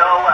Up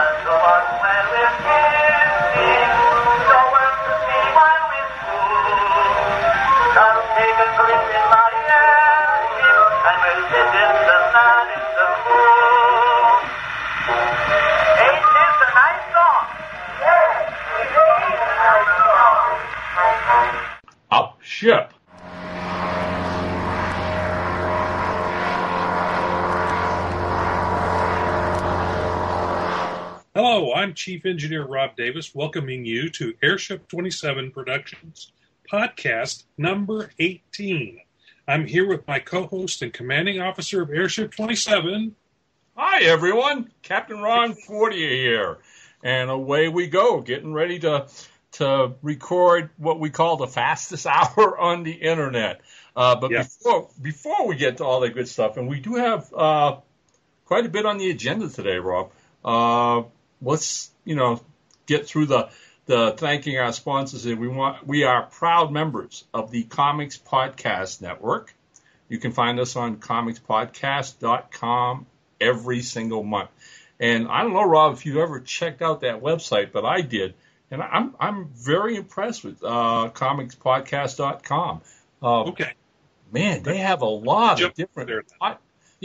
Chief Engineer Rob Davis, welcoming you to Airship 27 Productions podcast number 18. I'm here with my co host and commanding officer of Airship 27. Hi, everyone. Captain Ron Fortier here. And away we go, getting ready to to record what we call the fastest hour on the internet. Uh, but before before we get to all that good stuff, and we do have uh, quite a bit on the agenda today, Rob. Uh, let's you know get through the the thanking our sponsors. And we want we are proud members of the Comics Podcast Network. You can find us on comicspodcast.com every single month. And I don't know, Rob, if you've ever checked out that website, but I did, and I'm I'm very impressed with uh, comicspodcast.com. Uh, Okay. Man, they have a lot of different.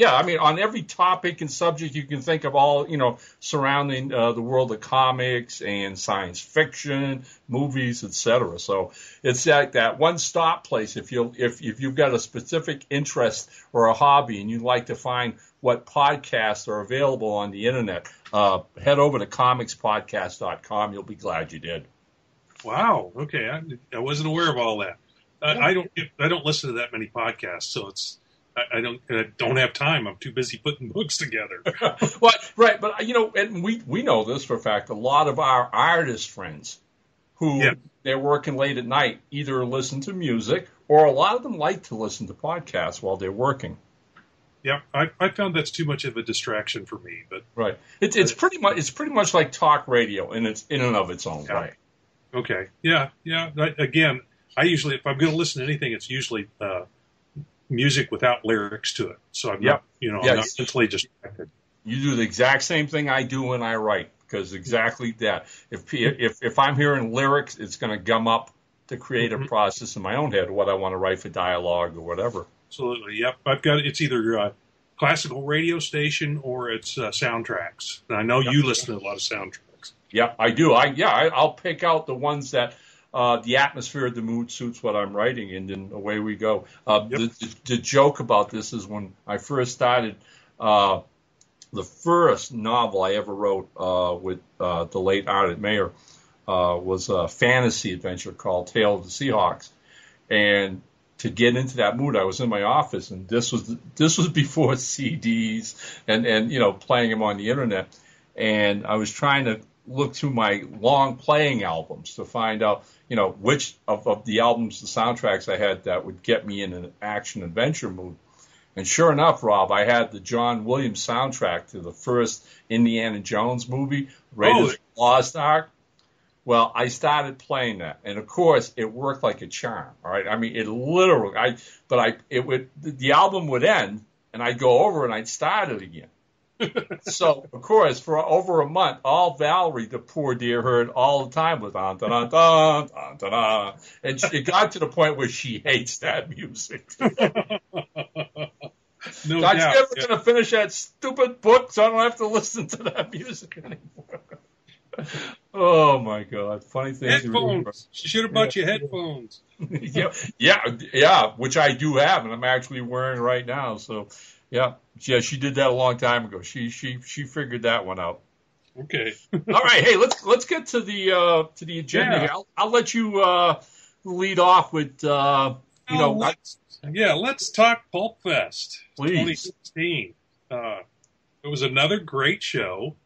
Yeah, I mean, on every topic and subject you can think of, all you know, surrounding uh, the world of comics and science fiction, movies, etc. So it's like that one-stop place. If you if if you've got a specific interest or a hobby and you'd like to find what podcasts are available on the internet, uh, head over to comicspodcast.com. You'll be glad you did. Wow. Okay. I, I wasn't aware of all that. I, I don't. I don't listen to that many podcasts, so it's. I, I don't. I don't have time. I'm too busy putting books together. well, right, but you know, and we we know this for a fact. A lot of our artist friends who Yeah. they're working late at night either listen to music or a lot of them like to listen to podcasts while they're working. Yeah, I, I found that's too much of a distraction for me. But Right. It's it's pretty much it's pretty much like talk radio in its in and of its own Yeah. way. okay, yeah, yeah. I, again, I usually, if I'm going to listen to anything, it's usually uh, music without lyrics to it. So I'm Yeah. not, you know, Yeah, I'm not mentally distracted. You do the exact same thing I do when I write because exactly that. If if if I'm hearing lyrics, it's going to gum up the creative Mhm. process in my own head what I want to write for dialogue or whatever. Absolutely. Yep. I've got it's either uh, classical radio station or it's uh, soundtracks. And I know you listen to a lot of soundtracks. Yeah, I do. I yeah, I, I'll pick out the ones that uh, the atmosphere of the mood suits what I'm writing, and then away we go. Uh, Yep. the, the, the joke about this is when I first started. Uh, the first novel I ever wrote uh, with uh, the late Ardath Mayhar uh, was a fantasy adventure called Tale of the Seahawks, and to get into that mood, I was in my office, and this was this was before CDs and and you know playing them on the internet, and I was trying to look through my long playing albums to find out you know which of, of the albums, the soundtracks I had that would get me in an action adventure mood. And sure enough, Rob, I had the John Williams soundtrack to the first Indiana Jones movie, Raiders of the Lost Ark. Well, I started playing that, and of course, it worked like a charm. All right, I mean, it literally. I but I it would the album would end, and I'd go over and I'd start it again. So of course, for over a month, all Valerie, the poor dear, heard all the time was dun dun dun dun, dun. and she- it got to the point where she hates that music. No doubt. you ever Yeah. going to finish that stupid book so I don't have to listen to that music anymore? oh my God! Funny things. remember. Headphones. She should have bought you headphones. yeah, yeah, yeah, which I do have, and I'm actually wearing right now. So, yeah, yeah, she did that a long time ago. She she she figured that one out. Okay. All right, hey, let's let's get to the uh, to the agenda. Yeah. here. I'll, I'll let you uh, lead off with uh, you Oh, know let's, yeah, let's talk Pulp Fest Please. 2016. Uh, it was another great show.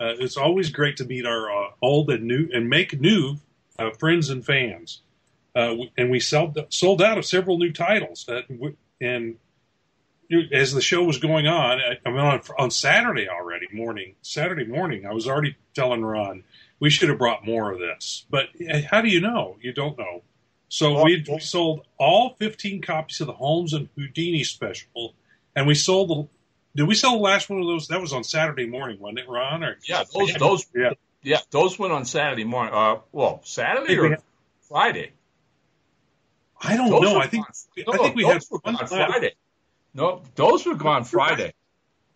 Uh, it's always great to meet our uh, old and new and make new uh, friends and fans. Uh, and we sold sold out of several new titles. Uh, and you- as the show was going on, I, I mean on on Saturday already morning, Saturday morning, I was already telling Ron we should have brought more of this. But uh, how do you know? You don't know. So we, we sold all 15 copies of the Holmes and Houdini special, and we sold the. did we sell the last one of those? That was on Saturday morning, wasn't it, Ron? Or Yeah, those those yeah. yeah those went on Saturday morning. Uh, well, Saturday or Friday. I don't Those know. I think gone- I think we had one. Friday. No, those were gone Friday.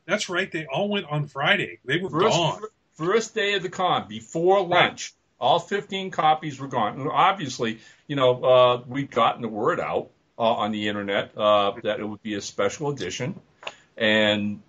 That's right. They all went on Friday. They were First, gone. first day of the con, before lunch, all 15 copies were gone. And obviously, you know, uh, we'd gotten the word out uh, on the internet uh, that it would be a special edition. And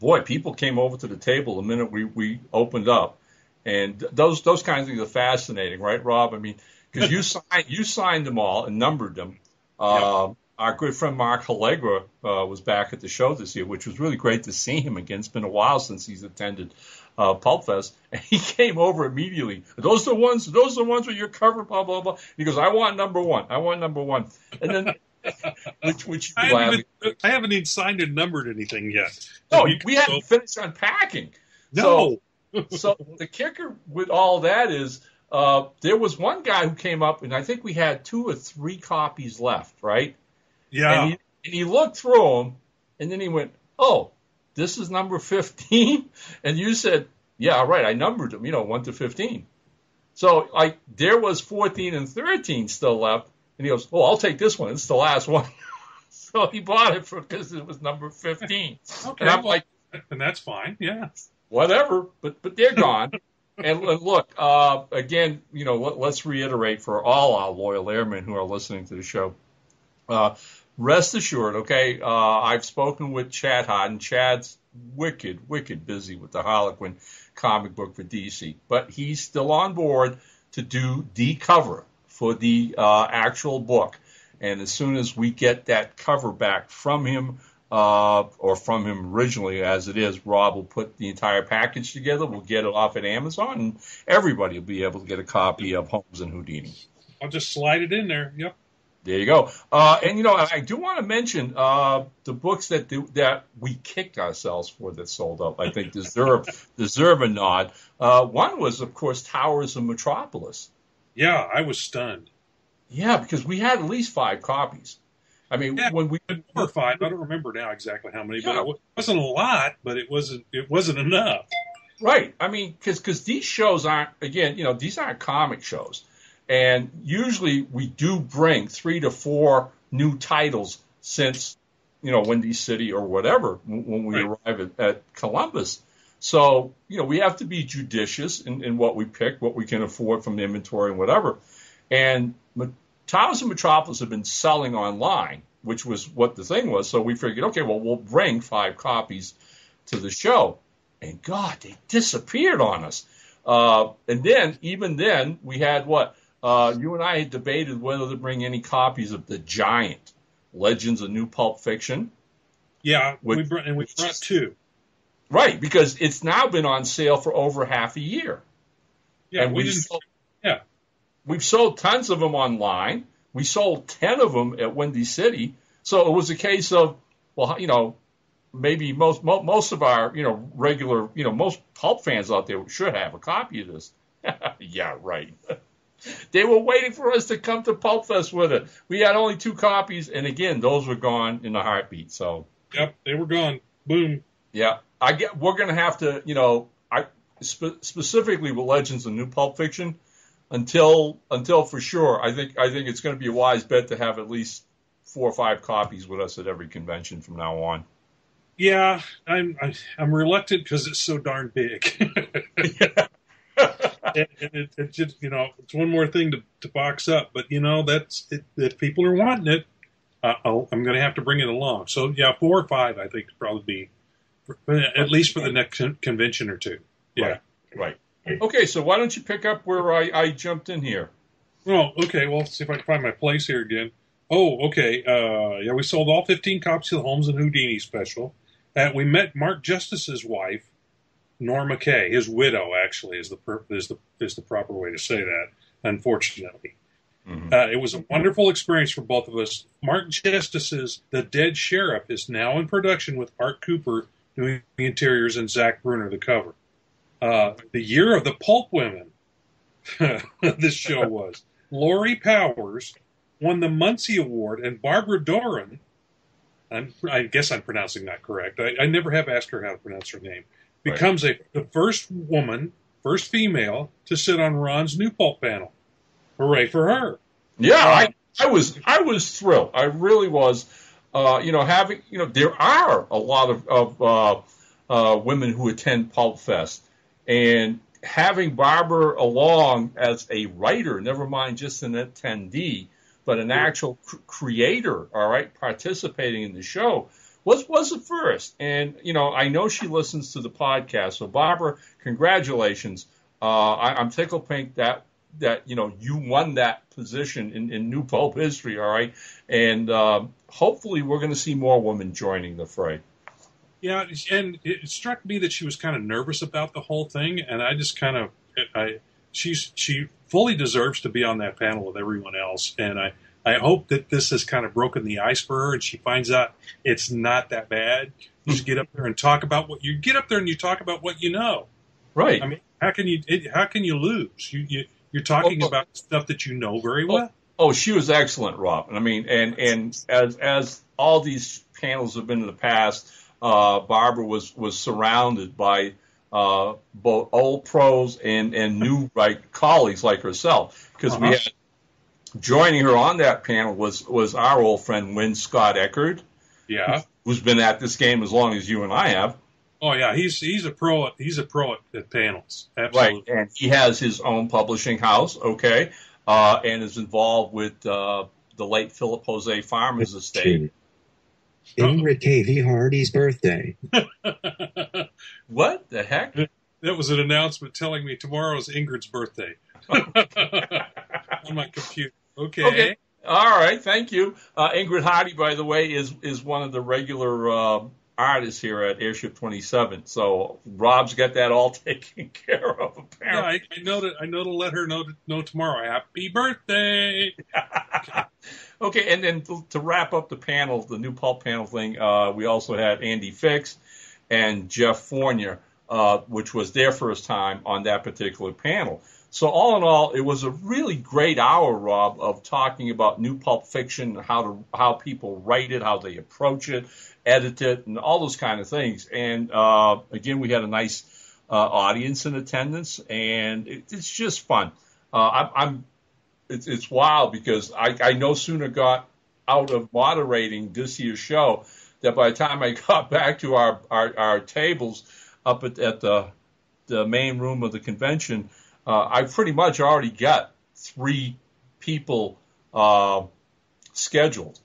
boy, people came over to the table the minute we, we opened up. And those those kinds of things are fascinating, right, Rob? I mean, because you signed you signed them all and numbered them. Uh, Our good friend Mark Hallegra uh, was back at the show this year, which was really great to see him again. It's been a while since he's attended uh, Pulp Fest, and he came over immediately. Are those the ones? Those Are the ones with your cover? Blah blah blah. He goes, I want number one. I want number one. And then, which which I haven't, even, I haven't even signed and numbered anything yet. No, You- we hadn't finished unpacking. no. so the kicker with all that is uh, there was one guy who came up, and I think we had two or three copies left, right? Yeah. And, he, and he looked through them, and then he went, "Oh, this is number 15," and you said, "Yeah, right. I numbered them, you know, one to 15." So like there was 14 and 13 still left, and he goes, "Oh, I'll take this one. It's the last one." so he bought it for because it was number 15, okay. and I'm well, like and that's fine. Yeah. whatever, but but they're gone. and, and look, uh, again, you know, let, let's reiterate for all our loyal airmen who are listening to the show. Uh, rest assured, okay, uh, I've spoken with Chad Hardin. Chad's wicked, wicked busy with the Harley Quinn comic book for DC, but he's still on board to do the cover for the uh, actual book. And as soon as we get that cover back from him, uh, or from him originally as it is, Rob will put the entire package together. We'll get it off at Amazon, and everybody will be able to get a copy of Holmes and Houdini. I'll just slide it in there. Yep. There you go. Uh, and you know, I do want to mention uh, the books that do, that we kicked ourselves for that sold up. I think deserve deserve a nod. Uh, one was, of course, Towers of Metropolis. Yeah, I was stunned. Yeah, because we had at least five copies. I mean, Yeah. when we or five. I don't remember now exactly how many, but it wasn't a lot. But it wasn't. It wasn't enough. Right. I mean, because these shows aren't again, you know, these aren't comic shows, and usually we do bring three to four new titles since you know Windy City or whatever when we Right. arrive at, at Columbus. So you know we have to be judicious in, in what we pick, what we can afford from the inventory and whatever. And Towers of Metropolis have been selling online, which was what the thing was. So we figured, okay, well we'll bring five copies to the show and God, they disappeared on us. Uh, and then, even then, we had what? Uh, you and I had debated whether to bring any copies of The Giant, Legends of New Pulp Fiction. Yeah, we brought and we brought two. Right, because it's now been on sale for over half a year. Yeah, and we didn't. sold, yeah. we've sold tons of them online. We sold 10 of them at Windy City. So it was a case of, well, you know, maybe most mo- most of our you know regular you know most pulp fans out there should have a copy of this. yeah, right. they were waiting for us to come to Pulp Fest with it. We had only two copies, and again, those were gone in a heartbeat. So Yep, they were gone. Boom. yeah, I get we're gonna have to you know I spe- specifically with Legends of New Pulp Fiction until until for sure. I think I think it's going to be a wise bet to have at least four or five copies with us at every convention from now on. Yeah, I'm I, I'm reluctant because it's so darn big. and, and it, it just you know it's one more thing to, to box up, but you know that's it, if people are wanting it, uh, I'll, I'm going to have to bring it along. So yeah, four or five I think probably be at least for the next convention or two. Yeah. Right. Okay, so why don't you pick up where I, I jumped in here? Oh, okay. Well, let's see if I can find my place here again. Oh, okay. Uh, yeah, we sold all 15 copies of the Holmes and Houdini special. Uh, we met Mark Justice's wife, Norma Kay, his widow. Actually, is the per- is the is the proper way to say that. Unfortunately, Mhm. uh, it was a wonderful experience for both of us. Mark Justice's The Dead Sheriff is now in production with Art Cooper doing the interiors and Zach Bruner the cover. Uh, the Year of the Pulp Women. this show was. Laurie Powers won the Munsey Award, and Barbara Doran I'm, I guess I'm pronouncing that correct. I, I never have asked her how to pronounce her name. Becomes right. a the first woman, first female to sit on Ron's New Pulp panel. Hooray for her! Yeah, I, I was I was thrilled. I really was. Uh, you know, having you know, there are a lot of, of uh, uh, women who attend Pulp Fest, and having Barbara along as a writer, never mind just an attendee, but an actual cr- creator, all right, participating in the show was was the first. And you know, I know she listens to the podcast. So Barbara, congratulations. Uh, I, am tickled pink that that you know you won that position in, in New Pulp history. All right, and uh, hopefully we're going to see more women joining the fray. Yeah, and it struck me that she was kind of nervous about the whole thing, and I just kind of, I, she's she fully deserves to be on that panel with everyone else, and I, I hope that this has kind of broken the ice for her, and she finds out it's not that bad. You just get up there and talk about what you get up there and you talk about what you know. Right. I mean, how can you it, how can you lose? You, you you're talking oh, about stuff that you know very well. Oh, oh, she was excellent, Rob. I mean, and and as as all these panels have been in the past uh, Barbara was was surrounded by uh, both old pros and and new right colleagues like herself because uh-huh. we had joining her on that panel was was our old friend Win Scott Eckert. Yeah, who's been at this game as long as you and I have. Oh yeah, he's he's a pro. At, he's a pro at, at panels. Absolutely. Right, and he has his own publishing house. Okay, uh, and is involved with uh, the late Philip Jose Farmer's estate. Ingrid KV Hardy's birthday. what the heck? That was an announcement telling me tomorrow is Ingrid's birthday on my computer. Okay. okay. All right. Thank you. Uh, Ingrid Hardy, by the way, is is one of the regular uh, artists here at Airship 27. So Rob's got that all taken care of. Apparently. Yeah, I, I know that. I know to let her know know tomorrow. Happy birthday. okay. Okay, and then to, to wrap up the panel, the new pulp panel thing, uh, we also had Andy Fix and Jeff Fournier, uh, which was their first time on that particular panel. So all in all, it was a really great hour, Rob, of talking about new pulp fiction, how to how people write it, how they approach it, edit it, and all those kind of things. And uh, again, we had a nice uh, audience in attendance, and it, it's just fun. Uh, I'm, I'm it's, it's wild because I, I no sooner got out of moderating this year's show that by the time I got back to our, our, our tables up at, at the, the main room of the convention, uh, I pretty much already got three people uh, scheduled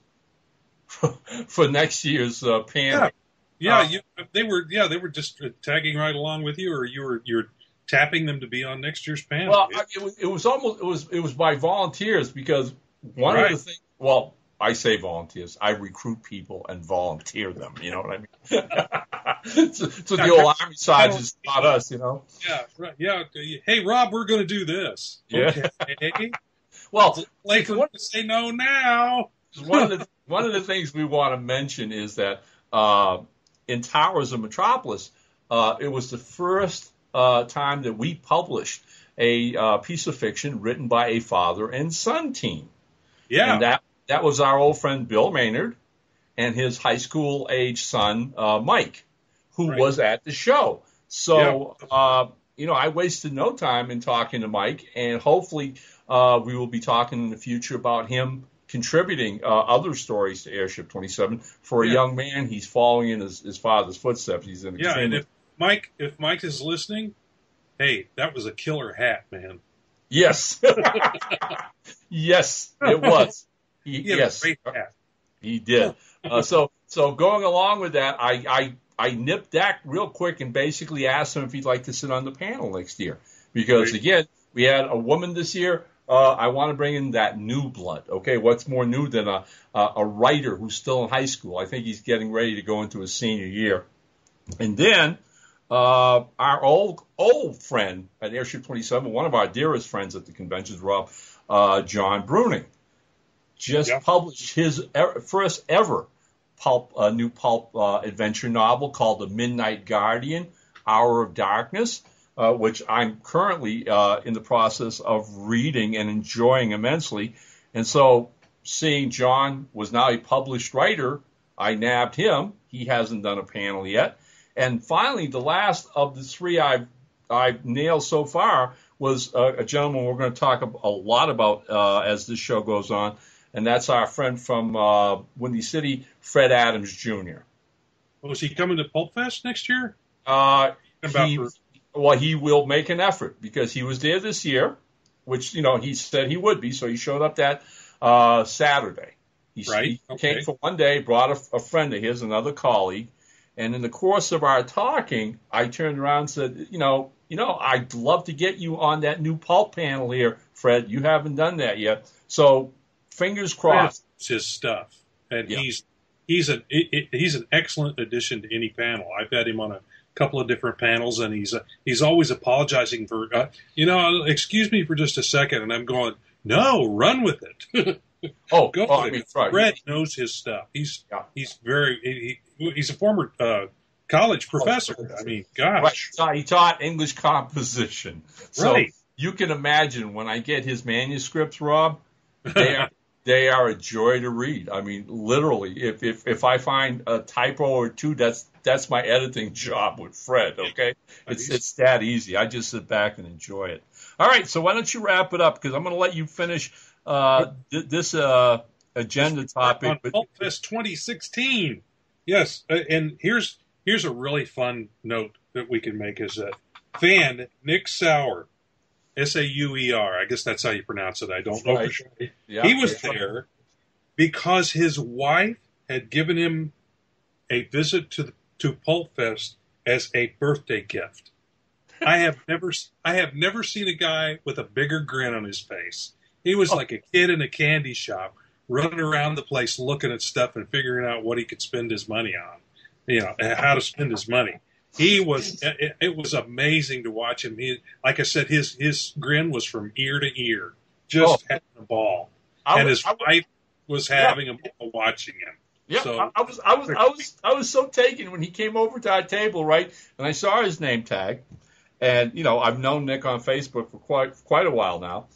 for next year's uh, panel. Yeah, yeah uh, you, they were. Yeah, they were just tagging right along with you, or you were you're tapping them to be on next year's panel. Well, it was, it was almost it was it was by volunteers because one right. of the things. Well, I say volunteers. I recruit people and volunteer them. You know what I mean? so, so the old army sergeants taught us. You know. Yeah. Right. Yeah. Hey, Rob, we're going to do this. Yeah. Okay. well, like to say no now. one of the one of the things we want to mention is that uh, in Towers of Metropolis, uh, it was the first uh, time that we published a uh, piece of fiction written by a father and son team. Yeah. And that, that was our old friend Bill Maynard and his high school age son, uh, Mike, who right. was at the show. So, yeah. uh, you know, I wasted no time in talking to Mike, and hopefully uh, we will be talking in the future about him contributing uh, other stories to Airship 27. For a yeah. young man, he's following in his, his father's footsteps. He's an yeah, and if, Mike, if Mike is listening, hey, that was a killer hat, man. Yes. yes, it was. Yes, he did. Uh, so, so going along with that, I, I, I nipped Dak real quick and basically asked him if he'd like to sit on the panel next year. Because Great. again, we had a woman this year. Uh, I want to bring in that new blood. Okay, what's more new than a, a a writer who's still in high school? I think he's getting ready to go into his senior year. And then uh, our old old friend at Airship 27, one of our dearest friends at the conventions, Rob uh, John Bruening, just yeah. published his er- first ever pulp uh, new pulp uh, adventure novel called The Midnight Guardian: Hour of Darkness. Uh, which I'm currently uh, in the process of reading and enjoying immensely. And so, seeing John was now a published writer I nabbed him. He hasn't done a panel yet. And finally, the last of the three I've I've nailed so far was a, a gentleman we're going to talk a, lot about uh, as this show goes on, and that's our friend from uh, Windy City, Fred Adams Jr. Oh, is he coming to Pulp Fest next year? Uh, he, well, he will make an effort because he was there this year, which you know he said he would be. So he showed up that uh, Saturday. He, right. he okay. came for one day, brought a, a friend of his, another colleague, and in the course of our talking, I turned around and said, you know, you know, I'd love to get you on that new pulp panel here, Fred. You haven't done that yet. So fingers crossed. It's his stuff, and yeah. he's he's an he's an excellent addition to any panel. I've had him on a couple of different panels, and he's uh, he's always apologizing for uh, you know, excuse me for just a second, and I'm going, no, run with it. oh, go. Oh, I mean, right. Fred knows his stuff. He's yeah. he's very he, he's a former uh, college professor. I mean, gosh. Right. He taught English composition. So right. you can imagine when I get his manuscripts, Rob, they are, they are a joy to read. I mean, literally, if, if, if I find a typo or two, that's that's my editing job with Fred. Okay, it's it's that easy. I just sit back and enjoy it. All right, so why don't you wrap it up because I'm going to let you finish uh, th- this uh, agenda topic. On Pulp Fest 2016. Yes, uh, and here's Here's a really fun note that we can make is that fan Nick Sauer, S A U E R, I guess that's how you pronounce it. I don't know for sure. Yeah, he was there because his wife had given him a visit to the, to Pulp Fest as a birthday gift. I have never I have never seen a guy with a bigger grin on his face. He was oh. like a kid in a candy shop, running around the place looking at stuff and figuring out what he could spend his money on you know how to spend his money. He was it, it was amazing to watch him. He, like I said, his his grin was from ear to ear, just oh. having a ball, I and was, his was, wife was having yeah. a ball watching him. Yeah, so, I, I, was, I was, I was, I was so taken when he came over to our table, right? And I saw his name tag, and you know, I've known Nick on Facebook for quite, quite a while now,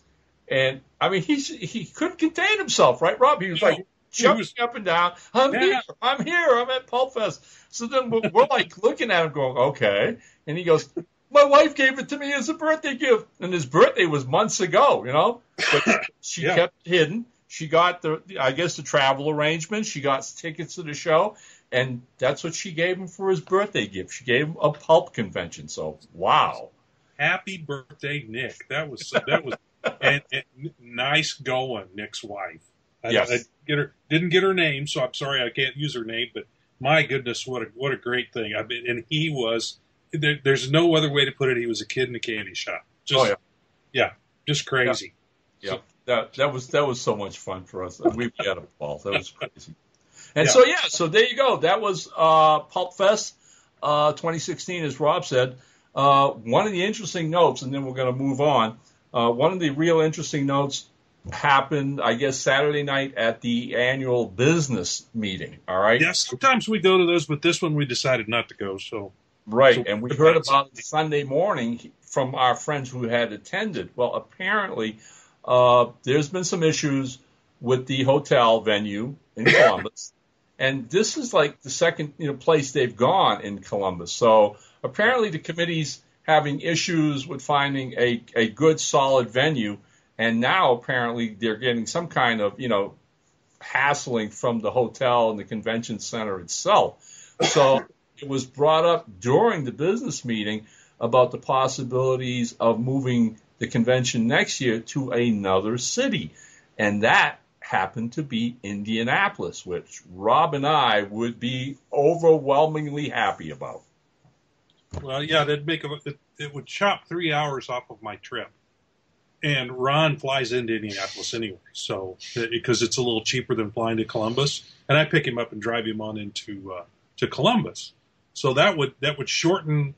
and I mean, he's he couldn't contain himself, right, Rob? He was like jumping up and down. I'm yeah. here, I'm here, I'm at Pulp Fest. So then we're, we're like looking at him going, okay. And he goes, my wife gave it to me as a birthday gift. And his birthday was months ago, you know, but she yeah. kept hidden. She got the, I guess, the travel arrangements. She got tickets to the show. And that's what she gave him for his birthday gift. She gave him a pulp convention. So, wow. Happy birthday, Nick. That was, that was, and, and nice going, Nick's wife. I, yes. Get her, didn't get her name, so I'm sorry I can't use her name, but my goodness, what a what a great thing! I mean, and he was. There, there's no other way to put it. He was a kid in a candy shop. Just, oh yeah, yeah, just crazy. Yeah, so, that that was that was so much fun for us. We had a ball. That was crazy. And yeah. so yeah, so there you go. That was uh, Pulp Fest uh, 2016, as Rob said. Uh, one of the interesting notes, and then we're going to move on. Uh, one of the real interesting notes happened, I guess, Saturday night at the annual business meeting. All right. Yes, sometimes we go to those, but this one we decided not to go. So right, so and we heard about it Sunday morning from our friends who had attended. Well, apparently, uh, there's been some issues with the hotel venue in Columbus. and this is like the second you know place they've gone in Columbus. So apparently the committee's having issues with finding a, a good solid venue and now apparently they're getting some kind of, you know, hassling from the hotel and the convention center itself. So it was brought up during the business meeting about the possibilities of moving the convention next year to another city. And that happened to be Indianapolis, which Rob and I would be overwhelmingly happy about. Well, yeah, that'd make a, it, it would chop three hours off of my trip and Ron flies into Indianapolis anyway, so because it's a little cheaper than flying to Columbus, and I pick him up and drive him on into uh, to Columbus. So that would that would shorten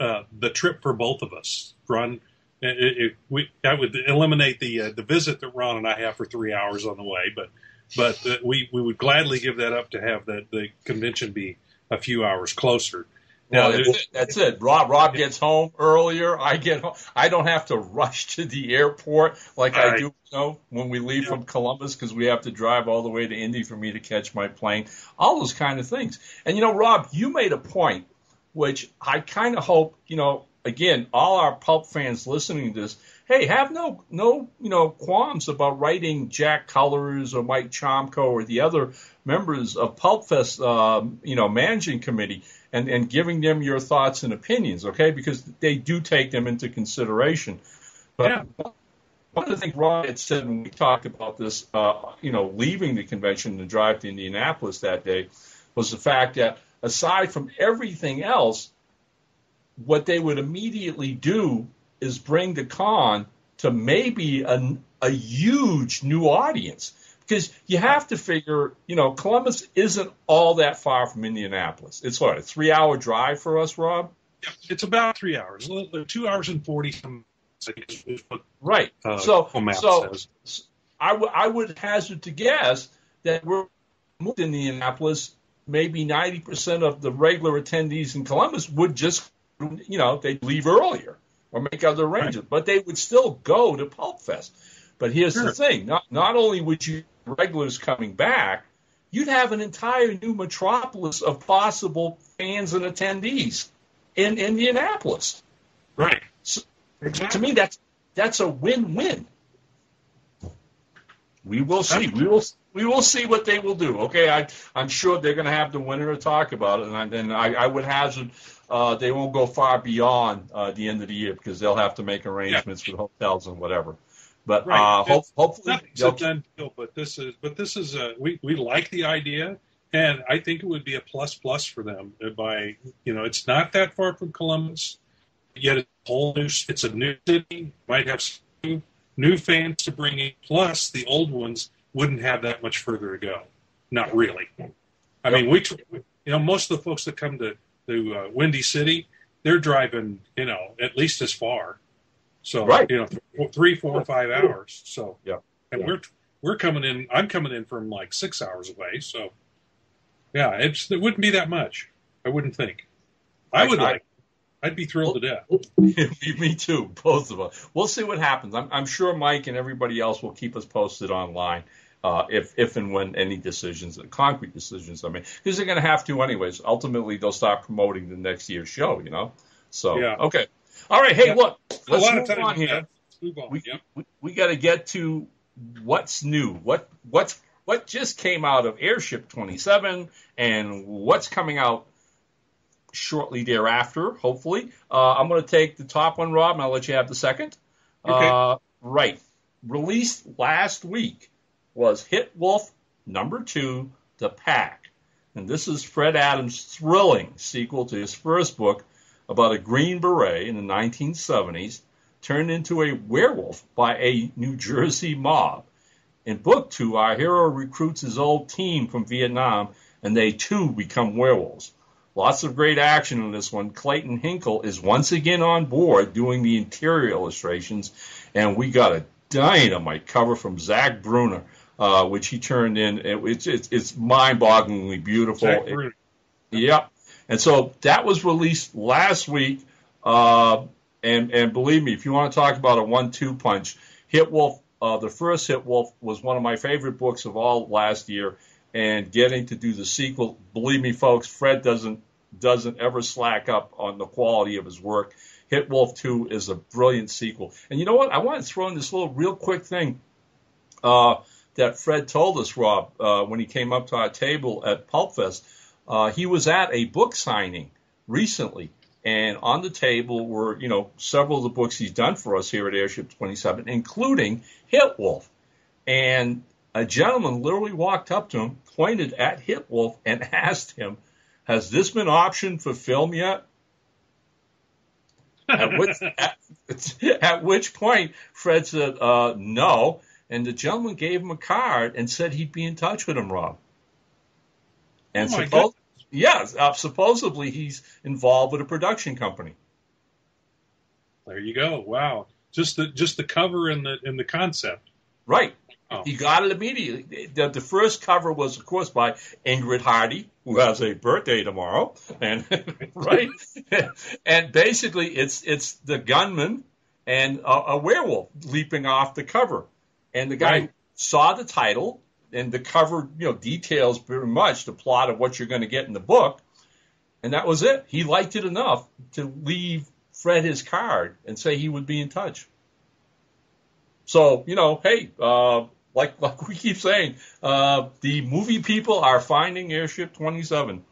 uh, the trip for both of us. Ron, it, it, we that would eliminate the uh, the visit that Ron and I have for three hours on the way, but but uh, we we would gladly give that up to have the the convention be a few hours closer. Yeah, that's it. That's it. Rob Rob gets home earlier. I get home. I don't have to rush to the airport like I Right. do, you know, when we leave Yeah. from Columbus because we have to drive all the way to Indy for me to catch my plane. All those kind of things. And you know, Rob, you made a point which I kind of hope, you know, again, all our pulp fans listening to this, hey, have no no, you know, qualms about writing Jack Cullers or Mike Chomko or the other members of Pulp Fest, um, you know, managing committee and, and giving them your thoughts and opinions, okay? Because they do take them into consideration. But Yeah. one of the things Ron had said when we talked about this, uh, you know, leaving the convention to drive to Indianapolis that day, was the fact that aside from everything else, what they would immediately do is bring the con to maybe a, a huge new audience. Because you have to figure, you know, Columbus isn't all that far from Indianapolis. It's what, a three hour drive for us, Rob? Yeah, it's about three hours, two hours and forty. some- I guess is what, Right. uh, so, so says. I, w- I would hazard to guess that we're moved to Indianapolis. Maybe 90% of the regular attendees in Columbus would just, you know, they'd leave earlier or make other arrangements, but they would still go to Pulp Fest. But here's Sure. the thing: not not only would you regulars coming back, you'd have an entire new metropolis of possible fans and attendees in Indianapolis. Right. Exactly. To me, that's that's a win-win. We will see. We will we will see what they will do. Okay, I I'm sure they're going to have the winner to talk about it, and I, and I, I would hazard uh, they won't go far beyond uh, the end of the year because they'll have to make arrangements with hotels and whatever. But Right. uh, hope, hopefully a done deal, but this is but this is uh, we we like the idea, and I think it would be a plus plus for them by you know it's not that far from Columbus, yet it's a whole new it's a new city might have some new, new fans to bring in. Plus the old ones wouldn't have that much further to go. Not really. I mean we you know most of the folks that come to to uh, Windy City they're driving you know at least as far. So Right. you know, th- three, four, five hours. So Yeah. and Yeah. we're we're coming in. I'm coming in from like six hours away. So yeah, it's it wouldn't be that much. I wouldn't think. I, I- would I- like. I'd be thrilled to death. Me too, both of us. We'll see what happens. I'm, I'm sure Mike and everybody else will keep us posted online uh, if if and when any decisions, concrete decisions are made, because they're going to have to anyways. Ultimately, they'll start promoting the next year's show. You know. So Yeah. okay, all right. Hey, Yeah. look, let's move on here. Let's move on. We, Yep. we, we got to get to what's new. What what's what just came out of Airship 27 and what's coming out shortly thereafter. Hopefully, uh, I'm going to take the top one, Rob, and I'll let you have the second. Okay. Uh, right, released last week was Hit Wolf number two, The Pack, and this is Fred Adams' thrilling sequel to his first book about a Green Beret in the 1970s turned into a werewolf by a New Jersey mob. In book two, our hero recruits his old team from Vietnam, and they too become werewolves. Lots of great action in this one. Clayton Hinkle is once again on board doing the interior illustrations, and we got a dynamite cover from Zach Bruner, uh, which he turned in. It, it's it's, it's mind-bogglingly beautiful. It- Yep. And so that was released last week. Uh, and and believe me, if you want to talk about a one-two punch, Hit Wolf, uh, the first Hit Wolf was one of my favorite books of all last year. And getting to do the sequel, believe me, folks, Fred doesn't doesn't ever slack up on the quality of his work. Hit Wolf 2 is a brilliant sequel. And you know what? I want to throw in this little real quick thing uh, that Fred told us, Rob, uh, when he came up to our table at Pulp Fest. Uh, he was at a book signing recently, and on the table were, you know, several of the books he's done for us here at Airship 27, including Hit Wolf. And a gentleman literally walked up to him, pointed at Hit Wolf, and asked him, Has this been optioned for film yet? At which, at, at which point, Fred said, uh, No. And the gentleman gave him a card and said he'd be in touch with him, Rob. And Oh, suppo- yes, uh, supposedly he's involved with a production company. There you go. Wow. Just the just the cover and the and the concept. Right. Oh. He got it immediately. The, the first cover was, of course, by Ingrid Hardy, who has a birthday tomorrow, and right, and basically it's it's the gunman and a, a werewolf leaping off the cover, and the guy Right. saw the title and the cover, you know, details pretty much the plot of what you're going to get in the book, and that was it. He liked it enough to leave Fred his card and say he would be in touch. So you know, hey, uh, like like we keep saying, uh, the movie people are finding Airship 27.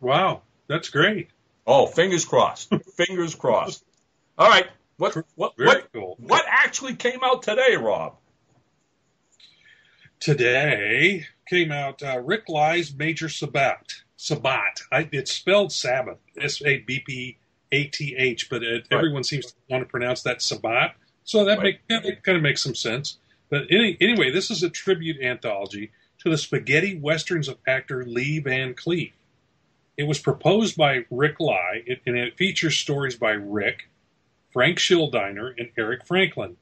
Wow, that's great. Oh, fingers crossed. fingers crossed. All right, what what Very what cool. what actually came out today, Rob? Today came out uh, Rick Lai's Major Sabbat. Sabbat. I, it's spelled Sabbath. S A B P A T H, but it, Right. everyone seems to want to pronounce that Sabbat. So that Right. make, that kind of makes some sense. But any, anyway, this is a tribute anthology to the spaghetti westerns of actor Lee Van Cleef. It was proposed by Rick Lai, and it features stories by Rick, Frank Schildiner, and Eric Franklin.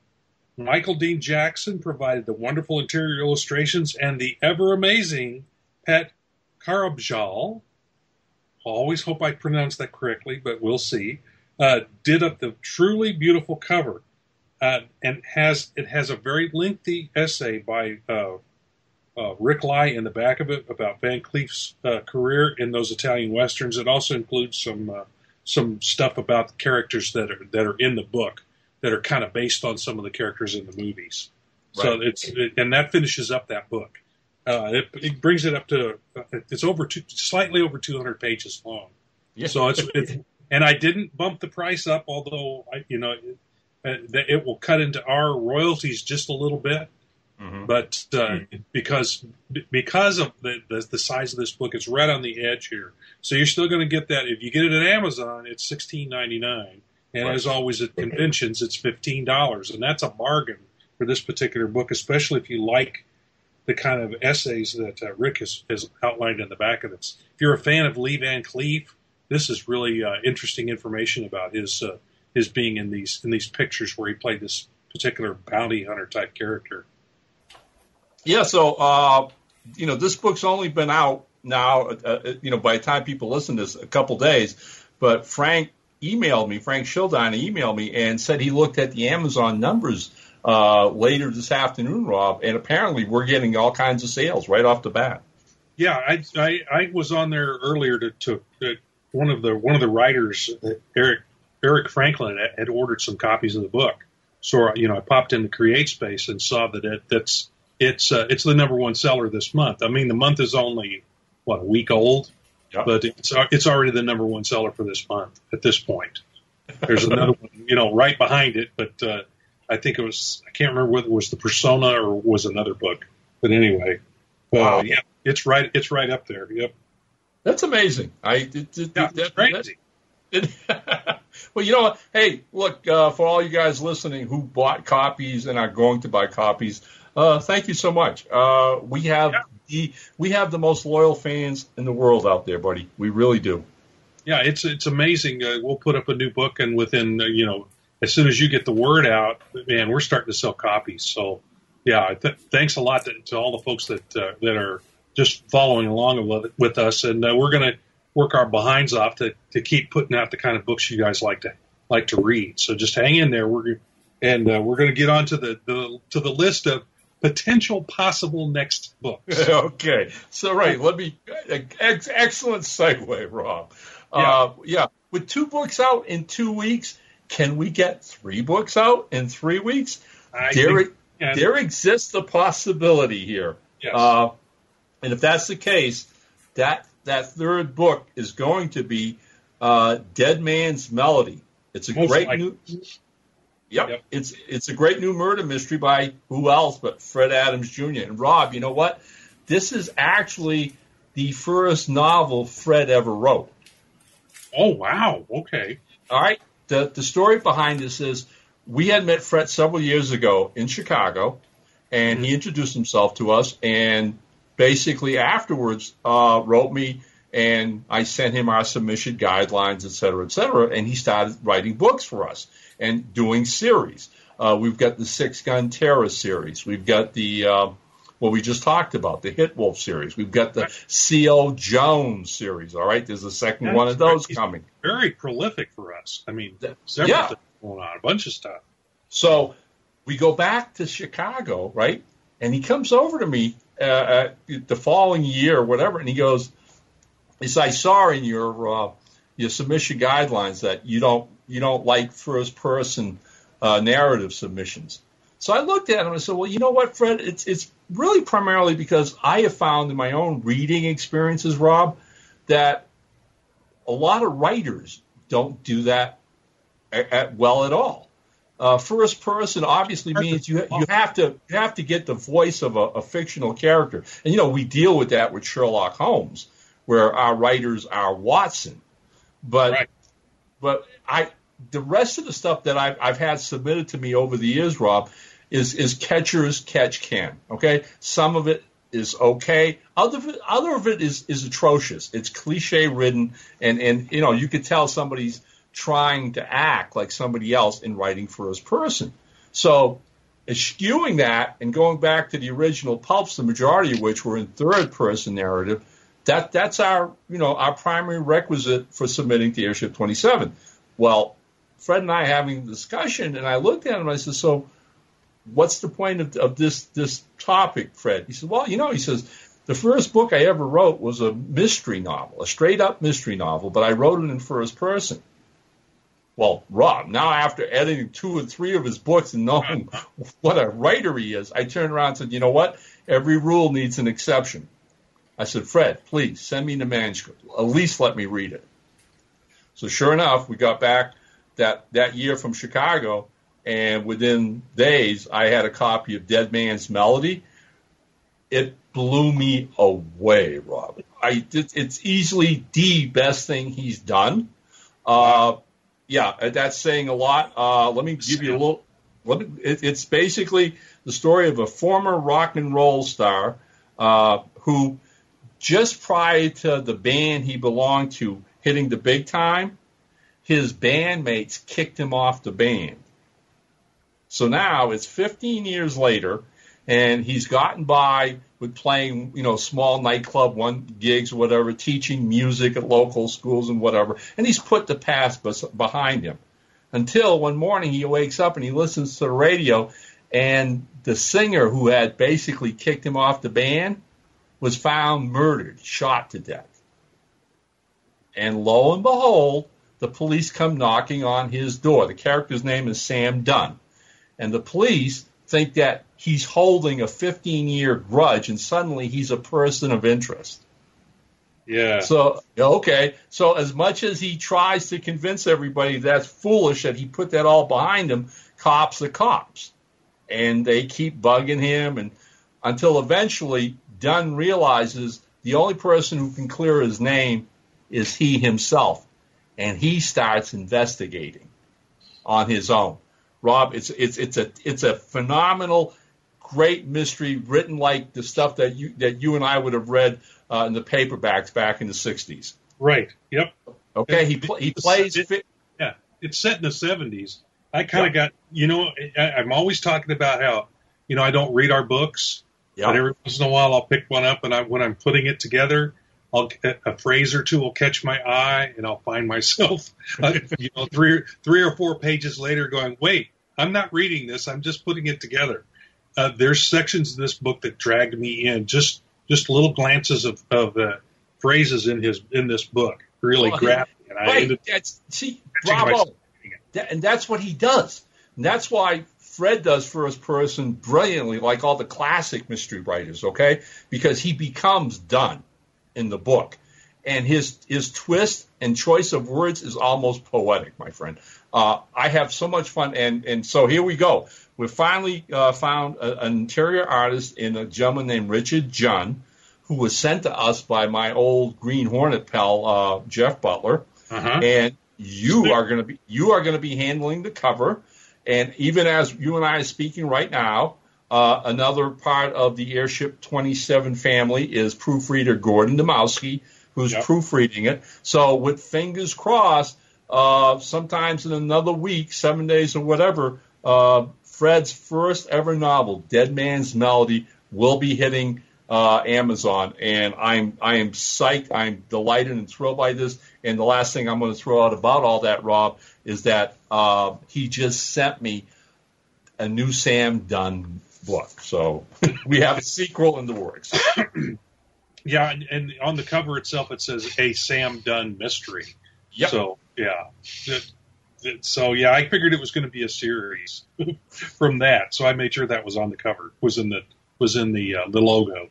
Michael Dean Jackson provided the wonderful interior illustrations, and the ever amazing Pet Karabjal, always hope I pronounce that correctly, but we'll see, uh, did up the truly beautiful cover. Uh, and has it has a very lengthy essay by uh, uh, Rick Lai in the back of it about Van Cleef's uh, career in those Italian westerns. It also includes some uh, some stuff about the characters that are that are in the book that are kind of based on some of the characters in the movies. So it's it, and that finishes up that book. Uh, it, it brings it up to uh, it's over two, slightly over 200 pages long. Yeah. So it's, it's and I didn't bump the price up, although I, you know it, it will cut into our royalties just a little bit. Mhm. But uh, because because of the, the the size of this book, it's right on the edge here. So you're still going to get that if you get it at Amazon. It's sixteen ninety nine, and Right. as always at conventions, it's fifteen dollars, and that's a bargain for this particular book, especially if you like the kind of essays that uh, Rick has, has outlined in the back of this. If you're a fan of Lee Van Cleef, this is really uh, interesting information about his uh, his being in these in these pictures where he played this particular bounty hunter type character. Yeah, so uh, you know, this book's only been out now. Uh, uh, you know, by the time people listen to this, a couple days. But Frank emailed me. Frank Schildiner emailed me and said he looked at the Amazon numbers uh, later this afternoon, Rob, and apparently we're getting all kinds of sales right off the bat. Yeah, I, I, I was on there earlier to, to uh, one of the one of the writers, Eric Eric Franklin, had- had ordered some copies of the book. So you know, I popped into Create Space and saw that it, that's it's uh, it's the number one seller this month. I mean, the month is only what a week old, Yep. but it's uh, it's already the number one seller for this month at this point. There's another one, you know, right behind it, but uh, I think it was I can't remember whether it was the Persona or was another book. But anyway, Wow. uh, yeah, it's right it's right up there. Yep, That's amazing. I it, it, yeah, that- crazy. It- well, you know what? Hey, look, uh, for all you guys listening who bought copies and are going to buy copies, uh, thank you so much. Uh, we have Yeah. the we have the most loyal fans in the world out there, buddy. We really do. Yeah, it's it's amazing. Uh, we'll put up a new book, and within uh, you know, as soon as you get the word out, man, we're starting to sell copies. So, yeah, th- thanks a lot to, to all the folks that uh, that are just following along with, with us, and uh, we're going to work our behinds off to, to keep putting out the kind of books you guys like to like to read. So just hang in there. We're and uh, we're going to get on to the, the to the list of potential possible next books. okay, so right, let me ex- excellent segue, Rob. Uh, yeah, with two books out in two weeks, can we get three books out in three weeks? I there, there exists the possibility here. yes. Uh, and if that's the case, that that third book is going to be uh, Dead Man's Melody. It's a Most great likely. new. Yep, Yep. it's it's a great new murder mystery by who else but Fred Adams Jr. And Rob, you know what? This is actually the first novel Fred ever wrote. oh wow, okay. All right. The the story behind this is we had met Fred several years ago in Chicago, and he introduced himself to us, and basically afterwards uh, wrote me, and I sent him our submission guidelines, et cetera, et cetera, and he started writing books for us and doing series. Uh, we've got the Six Gun Terror series. We've got the uh, what we just talked about, the Hit Wolf series. We've got the C.O. Jones series. All right, there's a second That's one of those right. coming. Very prolific for us. I mean, several yeah. things going on, a bunch of stuff. So we go back to Chicago, right? And he comes over to me uh, the following year or whatever, and he goes, "He says, I saw in your uh, your submission guidelines that you don't you don't like first person uh, narrative submissions." So I looked at him and I said, "Well, you know what, Fred? It's it's really primarily because I have found in my own reading experiences, Rob, that a lot of writers don't do that a- at, well at all." Uh, first person obviously means you you have to you have to get the voice of a, a fictional character, and you know we deal with that with Sherlock Holmes, where our writers are Watson, but Right. but I the rest of the stuff that I've I've had submitted to me over the years, Rob, is is catchers catch can. Okay, some of it is okay. Other of it, other of it is is atrocious. It's cliche ridden, and and you know you could tell somebody's trying to act like somebody else in writing for his person. So eschewing that and going back to the original pulps, the majority of which were in third person narrative, that that's our you know our primary requisite for submitting to Airship 27. Well, Fred and I having a discussion, and I looked at him and I said, so what's the point of, of this this topic, Fred? He said, well, you know, he says the first book I ever wrote was a mystery novel, a straight up mystery novel, but I wrote it in first person. Well, Rob, now after editing two or three of his books and knowing what a writer he is, I turned around and said, you know what? Every rule needs an exception. I said, Fred, please send me the manuscript. At least let me read it. So sure enough, we got back that, that year from Chicago, and within days, I had a copy of Dead Man's Melody. It blew me away, Rob. I it, it's easily the best thing he's done. Uh, yeah, that's saying a lot. Uh, let me give you a little. Me, it, it's basically the story of a former rock and roll star uh, who, just prior to the band he belonged to hitting the big time, his bandmates kicked him off the band. So now it's 15 years later, and he's gotten by with playing, you know, small nightclub one gigs whatever, teaching music at local schools and whatever, and he's put the past behind him. Until one morning he wakes up and he listens to the radio, and the singer who had basically kicked him off the band was found murdered, shot to death. And lo and behold, the police come knocking on his door. The character's name is Sam Dunn. And the police think that he's holding a 15 year grudge and suddenly he's a person of interest. Yeah. So, okay. So, as much as he tries to convince everybody that's foolish that he put that all behind him, cops are cops. And they keep bugging him and until eventually Dunn realizes the only person who can clear his name is he himself. And he starts investigating on his own. Rob, it's it's it's a it's a phenomenal, great mystery written like the stuff that you that you and I would have read uh, in the paperbacks back in the '60s. Right. Yep. Okay, he pl- he plays. It- Yeah. It's set in the 70s. I kind of got, you know, I, I'm always talking about how, you know, I don't read our books, but yeah, every once in a while I'll pick one up and I, when I'm putting it together, I'll a phrase or two will catch my eye and I'll find myself, uh, you know, three three or four pages later going, wait, I'm not reading this. I'm just putting it together. Uh, there's sections in this book that dragged me in. Just just little glances of of uh, phrases in his in this book really Well, grabbed me, and I ended That's see, bravo. myself reading it. That, and that's what he does. And that's why Fred does first person brilliantly, like all the classic mystery writers, okay? Because he becomes Dunn in the book. And his his twist and choice of words is almost poetic, my friend. Uh, I have so much fun, and and so here we go. We finally uh, found a, an interior artist in a gentleman named Richard Junn, who was sent to us by my old Green Hornet pal uh, Jeff Butler Uh-huh. and you are going to be you are going to be handling the cover. And even as you and I are speaking right now, uh, another part of the Airship 27 family is proofreader Gordon Dymowski, who's Yep. proofreading it. So with fingers crossed, uh, sometimes in another week, seven days or whatever, uh, Fred's first ever novel, Dead Man's Melody, will be hitting uh, Amazon, and I'm I am psyched. I'm delighted and thrilled by this. And the last thing I'm going to throw out about all that, Rob, is that uh, he just sent me a new Sam Dunn book. So we have a sequel in the works. Yeah, and, and on the cover itself, it says a Sam Dunn mystery. Yep. So yeah, so yeah, I figured it was going to be a series from that. So I made sure that was on the cover, was in the was in the uh, the logo.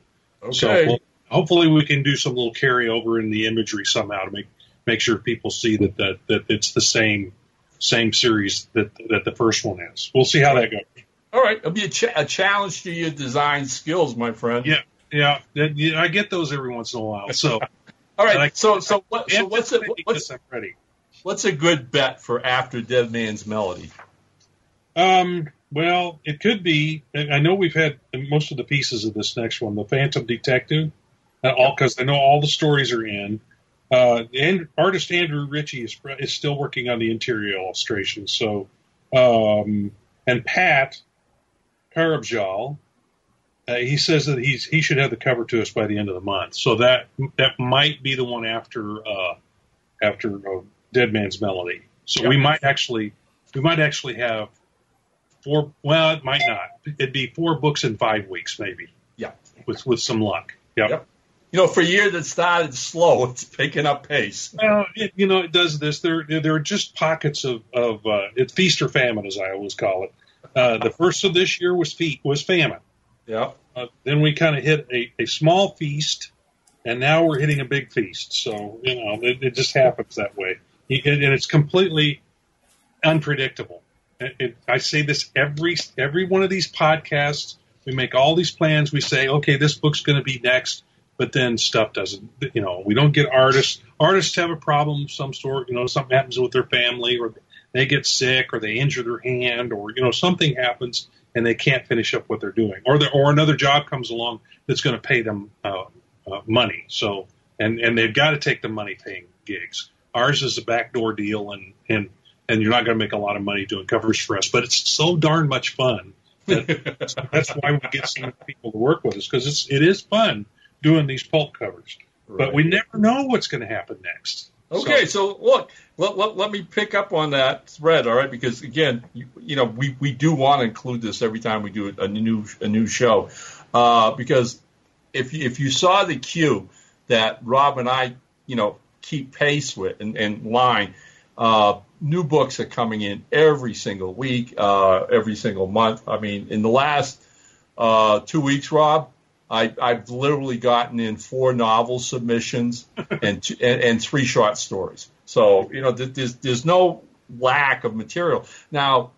So Okay. well, hopefully we can do some little carryover in the imagery somehow to make make sure people see that that, that it's the same same series that that the first one is. We'll see how that goes. all right. It'll be a, cha- a challenge to your design skills, my friend. Yeah. Yeah, I get those every once in a while. So All right. Like- so so what? So what's a, what's this, I'm ready. what's a good bet for after Dead Man's Melody? Um, well, it could be. I know we've had most of the pieces of this next one, the Phantom Detective, uh, all because I know all the stories are in. Uh, and artist Andrew Ritchie is is still working on the interior illustrations. So, um, and Pat Carbajal, uh, he says that he's he should have the cover to us by the end of the month. So that that might be the one after uh, after uh, Dead Man's Melody. So Yep. we might actually we might actually have four. Well, it might not. It'd be four books in five weeks, maybe. Yeah. with with some luck. Yep. Yep. You know, for a year that started slow, it's picking up pace. Well, it, you know, it does this. There, there are just pockets of of uh, it's feast or famine, as I always call it. Uh, the first of this year was fe- was famine. Yeah. Uh, then we kind of hit a, a small feast, and now we're hitting a big feast. So you know, it, it just happens that way, It- and it's completely unpredictable. I say this every every one of these podcasts. We make all these plans. We say, okay, this book's going to be next, but then stuff doesn't. You know, we don't get artists. Artists have a problem of some sort. You know, something happens with their family, or they get sick, or they injure their hand, or you know, something happens and they can't finish up what they're doing, or the, or another job comes along that's going to pay them uh, uh, money. So and and they've got to take the money paying gigs. Ours is a backdoor deal, and and and you're not going to make a lot of money doing covers for us, but it's so darn much fun. That, that's why we get so many people to work with us because it's it is fun doing these pulp covers. But we never know what's going to happen next. Okay, so, look, let, let, let me pick up on that thread, all right? Because again, you, you know, we, we do want to include this every time we do a new a new show, uh, because if you, if you saw the queue that Rob and I, you know, keep pace with and, and line, uh, new books are coming in every single week, uh, every single month. I mean, in the last uh, two weeks, Rob, I, I've literally gotten in four novel submissions and, two, and and three short stories. So you know, th- there's there's no lack of material. Now,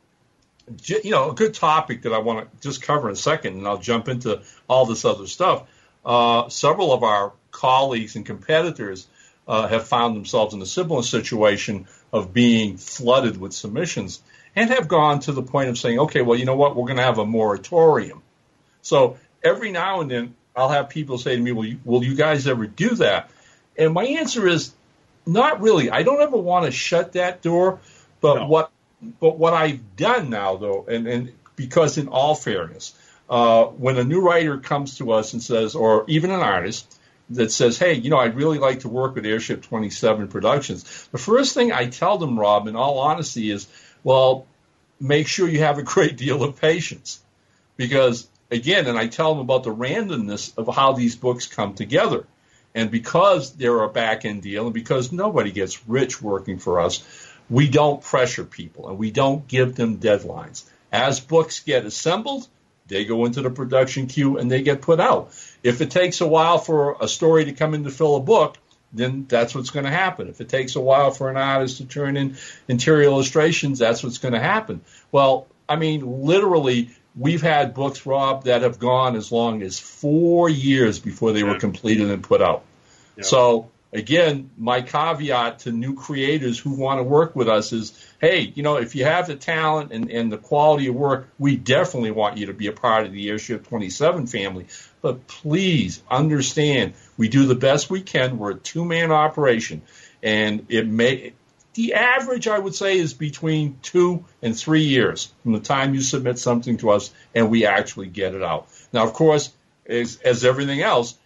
j- you know, a good topic that I want to just cover in a second, and I'll jump into all this other stuff. Uh, several of our colleagues and competitors uh, have found themselves in a similar situation of being flooded with submissions and have gone to the point of saying, okay, well, you know what, we're going to have a moratorium. So every now and then I'll have people say to me, "Will you, will you guys ever do that?" And my answer is, not really. I don't ever want to shut that door. But No. what but what I've done now, though, and, and because in all fairness, uh, when a new writer comes to us and says, or even an artist that says, "Hey, you know, I'd really like to work with Airship 27 Productions," the first thing I tell them, Rob, in all honesty, is, "Well, make sure you have a great deal of patience." because again, and I tell them about the randomness of how these books come together. And because they're a back end deal and because nobody gets rich working for us, we don't pressure people and we don't give them deadlines. As books get assembled, they go into the production queue and they get put out. If it takes a while for a story to come in to fill a book, then that's what's going to happen. If it takes a while for an artist to turn in interior illustrations, that's what's going to happen. Well, I mean, literally, we've had books, Rob, that have gone as long as four years before they were completed and put out. Yeah. So, again, my caveat to new creators who want to work with us is hey, you know, if you have the talent and, and the quality of work, we definitely want you to be a part of the Airship 27 family. But please understand, we do the best we can. We're a two man operation. And it may, the average, I would say, is between two and three years from the time you submit something to us and we actually get it out. Now, of course, as, as everything else,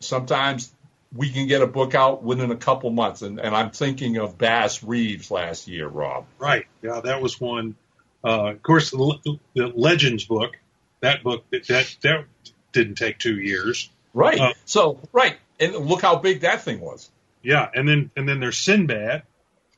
sometimes we can get a book out within a couple months. And, and I'm thinking of Bass Reeves last year, Rob. Right. Yeah, that was one. Uh, of course, the, the, Legends book, that book, that, that didn't take two years. Right. Uh, so, right. And look how big that thing was. Yeah. And then, and then there's Sinbad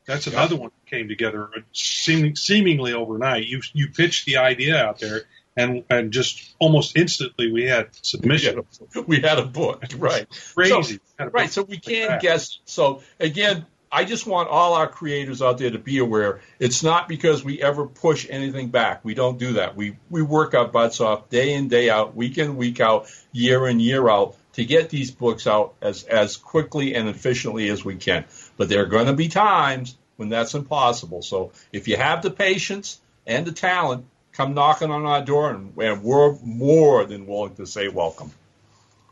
that's another yeah. one that came together seeming, seemingly overnight. You you pitched the idea out there, and and just almost instantly we had submission. We had a, we had a book, right? Crazy, so, right? So we can't like guess. So again, I just want all our creators out there to be aware. It's not because we ever push anything back. We don't do that. We we work our butts off day in day out, week in week out, year in year out to get these books out as as quickly and efficiently as we can. But there are going to be times when that's impossible. So if you have the patience and the talent, come knocking on our door, and, we're more than willing to say welcome.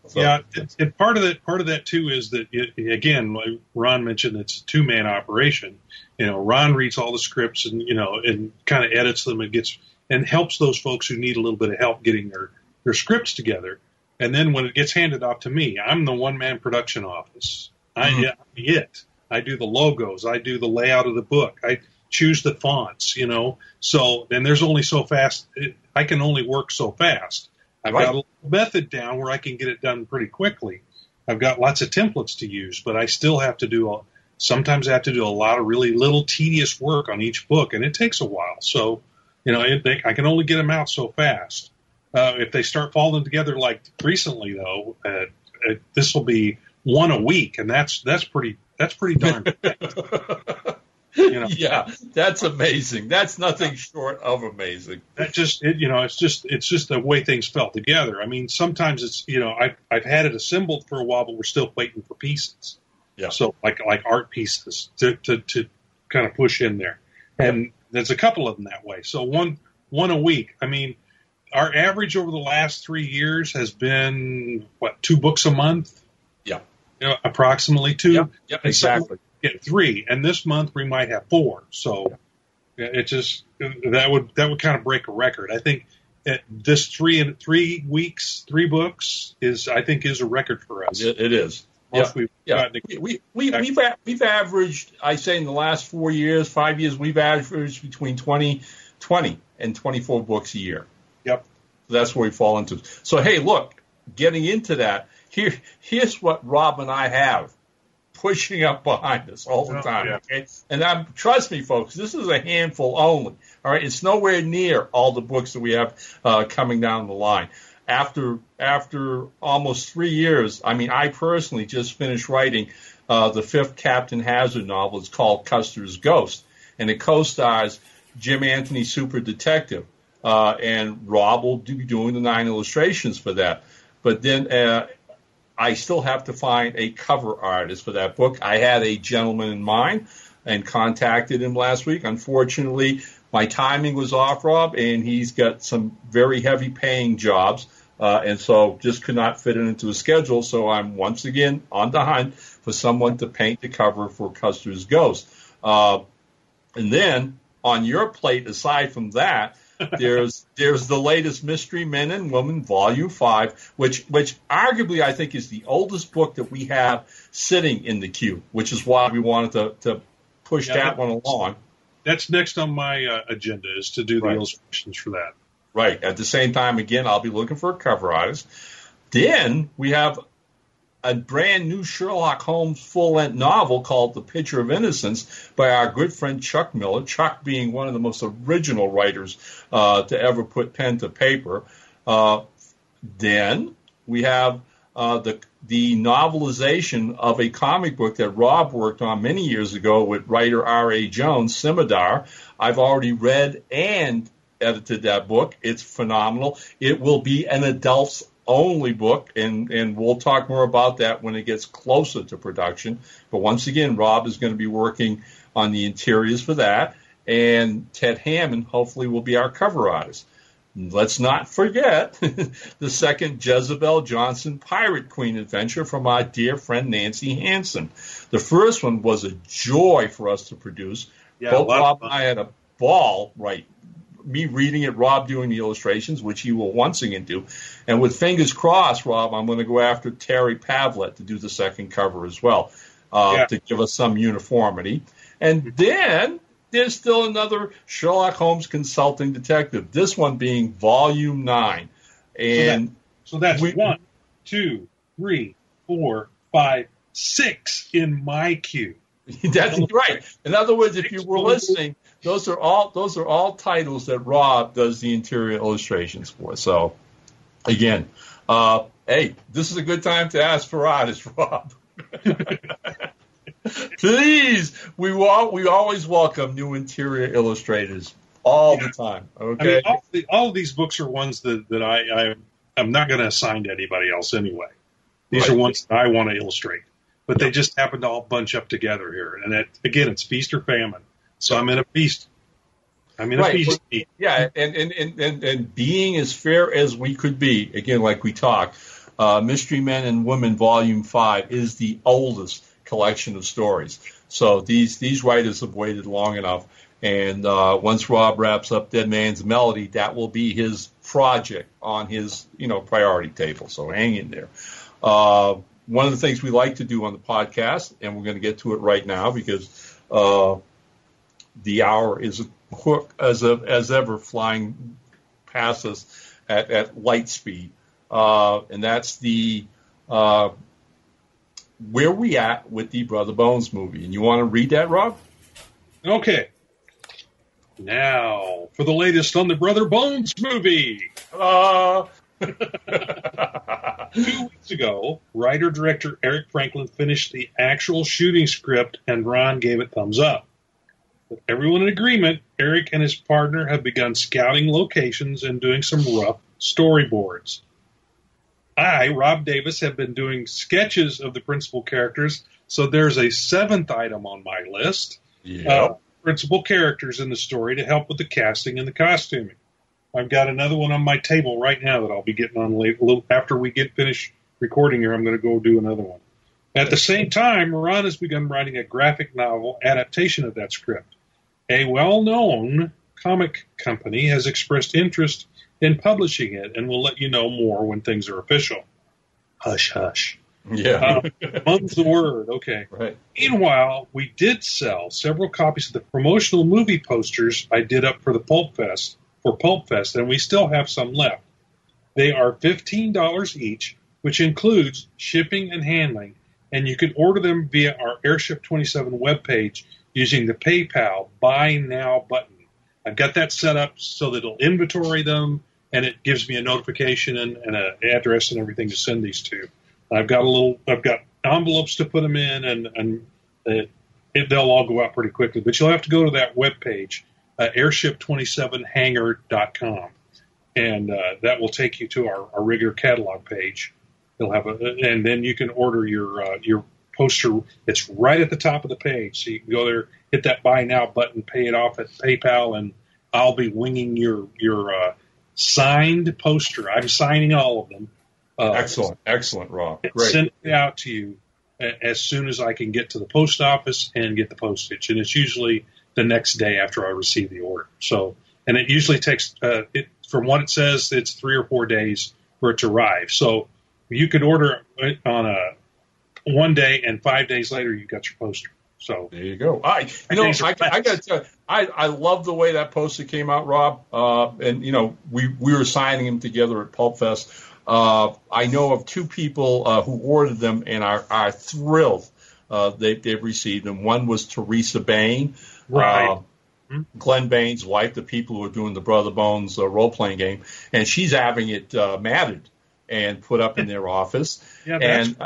So, yeah, and part of that part of that too is that it, again, like Ron mentioned, it's a two man operation. You know, Ron reads all the scripts and you know and kind of edits them and gets and helps those folks who need a little bit of help getting their their scripts together. And then when it gets handed off to me, I'm the one man production office. Mm-hmm. I am it. I do the logos. I do the layout of the book. I choose the fonts, you know. So, and there's only so fast, I can only work so fast. I've right. got a method down where I can get it done pretty quickly. I've got lots of templates to use, but I still have to do a, sometimes I have to do a lot of really little tedious work on each book, and it takes a while. So, you know, it, they, I can only get them out so fast. Uh, if they start falling together like recently, though, uh, uh, this will be one a week, and that's that's pretty that's pretty darn. you know? Yeah, that's amazing. That's nothing short of amazing. That just, it, you know, it's just, it's just the way things fell together. I mean, sometimes it's, you know, I've, I've had it assembled for a while, but we're still waiting for pieces. Yeah. So like, like art pieces to, to, to kind of push in there. And there's a couple of them that way. So one, one a week. I mean, our average over the last three years has been what, two books a month? Yeah you know, approximately two. Yep, yep exactly. Get three, and this month we might have four. So it just that would that would kind of break a record. I think this three in three weeks, three books is I think is a record for us. it, it is. Yeah, yeah. we, we, we, we've, we've averaged, I say in the last four years, five years, we've averaged between 20, 20 and 24 books a year. That's where we fall into. So, hey, look, getting into that, here, here's what Rob and I have pushing up behind us all the oh, time. yeah. Okay, and I'm trust me, folks, this is a handful only. All right, it's nowhere near all the books that we have uh, coming down the line. After after almost three years, I mean, I personally just finished writing uh, the fifth Captain Hazard novel. It's called Custer's Ghost, and it co-stars Jim Anthony, Super Detective, uh, and Rob will be doing the nine illustrations for that. But then uh, I still have to find a cover artist for that book. I had a gentleman in mind and contacted him last week. Unfortunately, my timing was off, Rob, and he's got some very heavy paying jobs. Uh, and so just could not fit it into his schedule. So I'm once again on the hunt for someone to paint the cover for Custer's Ghost. Uh, and then on your plate, aside from that, there's there's the latest Mystery Men and Women Volume Five, which which arguably I think is the oldest book that we have sitting in the queue, which is why we wanted to, to push yeah, that one along. That's next on my uh, agenda is to do the right. illustrations for that. Right. At the same time, again, I'll be looking for a cover artist. Then we have a brand new Sherlock Holmes full length novel called The Picture of Innocence by our good friend Chuck Miller. Chuck being one of the most original writers uh, to ever put pen to paper. Uh, then we have uh, the the novelization of a comic book that Rob worked on many years ago with writer R.A. Jones, Scimidar. I've already read and edited that book. It's phenomenal. It will be an adult's only book, and, and we'll talk more about that when it gets closer to production. But once again, Rob is going to be working on the interiors for that, and Ted Hammond hopefully will be our cover artist. let's not forget the second Jezebel Johnson Pirate Queen adventure from our dear friend Nancy Hansen. The first one was a joy for us to produce. Yeah, Both Rob and I had a ball, right? Me reading it, Rob doing the illustrations, which he will once again do. And with fingers crossed, Rob, I'm going to go after Terry Pavlet to do the second cover as well uh, Yeah. to give us some uniformity. And then there's still another Sherlock Holmes consulting detective, this one being volume nine. And So that's We- one, two, three, four, five, six in my queue. That's right. In other words, if you were listening, those are all those are all titles that Rob does the interior illustrations for. So, again, uh, hey, this is a good time to ask for artists, Rob. Please, we wa- we always welcome new interior illustrators all the time. I mean, Okay. all, the, all of these books are ones that, that I, I I'm not going to assign to anybody else anyway. These Right. are ones that I want to illustrate, but they just happen to all bunch up together here. And that, again, it's feast or famine. So I'm in a feast. I'm in a Right, feast. Yeah, and, and, and, and, and being as fair as we could be, again, like we talk, uh, Mystery Men and Women Volume 5 is the oldest collection of stories. So these, these writers have waited long enough. And uh, once Rob wraps up Dead Man's Melody, that will be his project on his, you know, priority table. So hang in there. Uh, one of the things we like to do on the podcast, and we're going to get to it right now because uh, the hour is a hook as a, as ever flying past us at, at light speed, uh, and that's the uh, where we at with the Brother Bones movie. And you want to read that, Rob? Okay. Now for the latest on the Brother Bones movie. Uh, Two weeks ago, writer director Eric Franklin finished the actual shooting script and Ron gave it thumbs up. With everyone in agreement, Eric and his partner have begun scouting locations and doing some rough storyboards. I, Rob Davis, have been doing sketches of the principal characters, so there's a seventh item on my list yeah. uh, principal characters in the story to help with the casting and the costuming. I've got another one on my table right now that I'll be getting on late, a little after we get finished recording here. I'm going to go do another one. At the same time, Ron has begun writing a graphic novel adaptation of that script. A well-known comic company has expressed interest in publishing it, and will let you know more when things are official. Hush, hush. yeah. Uh, mum's the word. Okay. right. Meanwhile, we did sell several copies of the promotional movie posters I did up for the Pulp Fest for Pulp Fest, and we still have some left. They are fifteen dollars each, which includes shipping and handling, and you can order them via our Airship 27 webpage using the PayPal Buy Now button. I've got that set up so that it'll inventory them, and it gives me a notification and, and an address and everything to send these to. I've got a little, I've got envelopes to put them in, and and it, it, they'll all go out pretty quickly. But you'll have to go to that webpage, uh, airship27hangar.com, and uh, that will take you to our, our regular catalog page. You'll have a, and then you can order your uh, your poster. It's right at the top of the page, so you can go there, hit that buy now button, pay it off at PayPal, and I'll be winging your your uh, signed poster. I'm signing all of them. Uh, Excellent. Excellent, Rob. Great. send it out to you as soon as I can get to the post office and get the postage. And it's usually the next day after I receive the order. So, and it usually takes, uh, it, from what it says, it's three or four days for it to arrive. So you could order it on a one day and five days later you got your poster. So There you go. I, you know, I, I got to tell you, I, I love the way that poster came out, Rob. Uh, and you know, we we were signing them together at Pulp Fest. Uh, I know of two people uh, who ordered them and are, are thrilled uh, they, they've received them. One was Teresa Bain, Right. uh, Glenn Bain's wife, the people who are doing the Brother Bones uh, role playing game, and she's having it uh, matted and put up in their office. yeah, And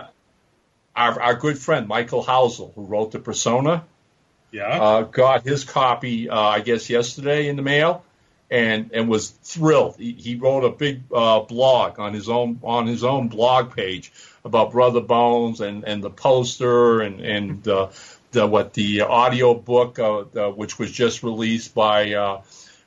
our, our good friend Michael Housel, who wrote the Persona, yeah. uh, got his copy, uh, I guess, yesterday in the mail, and and was thrilled. He, he wrote a big uh, blog on his own on his own blog page about Brother Bones and, and the poster and and uh, the what the audio book uh, the, which was just released by uh,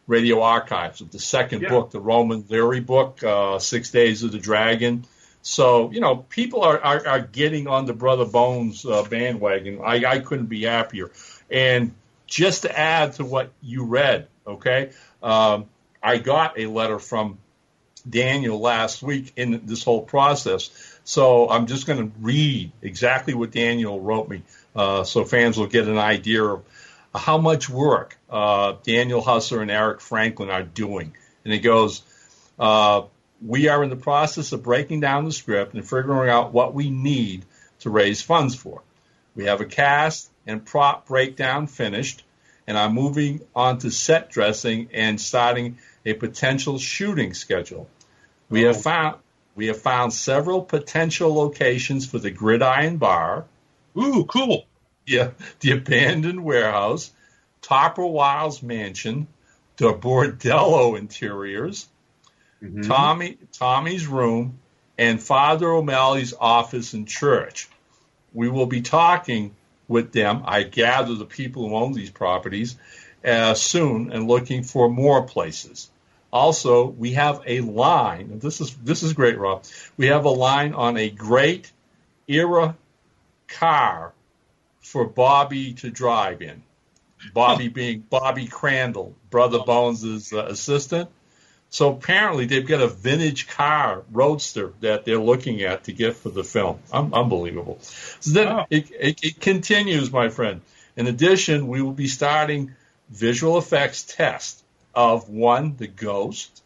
Radio Archives of the second Yeah. book, the Roman Leary book, uh, Six Days of the Dragon. So, you know, people are, are, are getting on the Brother Bones uh, bandwagon. I, I couldn't be happier. And just to add to what you read, okay, um, I got a letter from Daniel last week in this whole process. So I'm just going to read exactly what Daniel wrote me uh, so fans will get an idea of how much work uh, Daniel Husser and Eric Franklin are doing. And it goes, uh, We are in the process of breaking down the script and figuring out what we need to raise funds for. We have a cast and prop breakdown finished, and I'm moving on to set dressing and starting a potential shooting schedule. We Oh. have found we have found several potential locations for the Gridiron Bar, Ooh, cool. yeah, the abandoned warehouse, Topper Wiles Mansion, the Bordello interiors, Mhm. Tommy Tommy's room, and Father O'Malley's office and church. We will be talking with them. I gather the people who own these properties uh, soon and looking for more places. Also, we have a line. This is this is great, Rob. We have a line on a great era car for Bobby to drive in. Bobby being Bobby Crandall, Brother Bones' uh, assistant. So apparently they've got a vintage car roadster that they're looking at to get for the film. Un- unbelievable. So then Wow. it, it, it continues, my friend. In addition, we will be starting visual effects test of one, the ghost,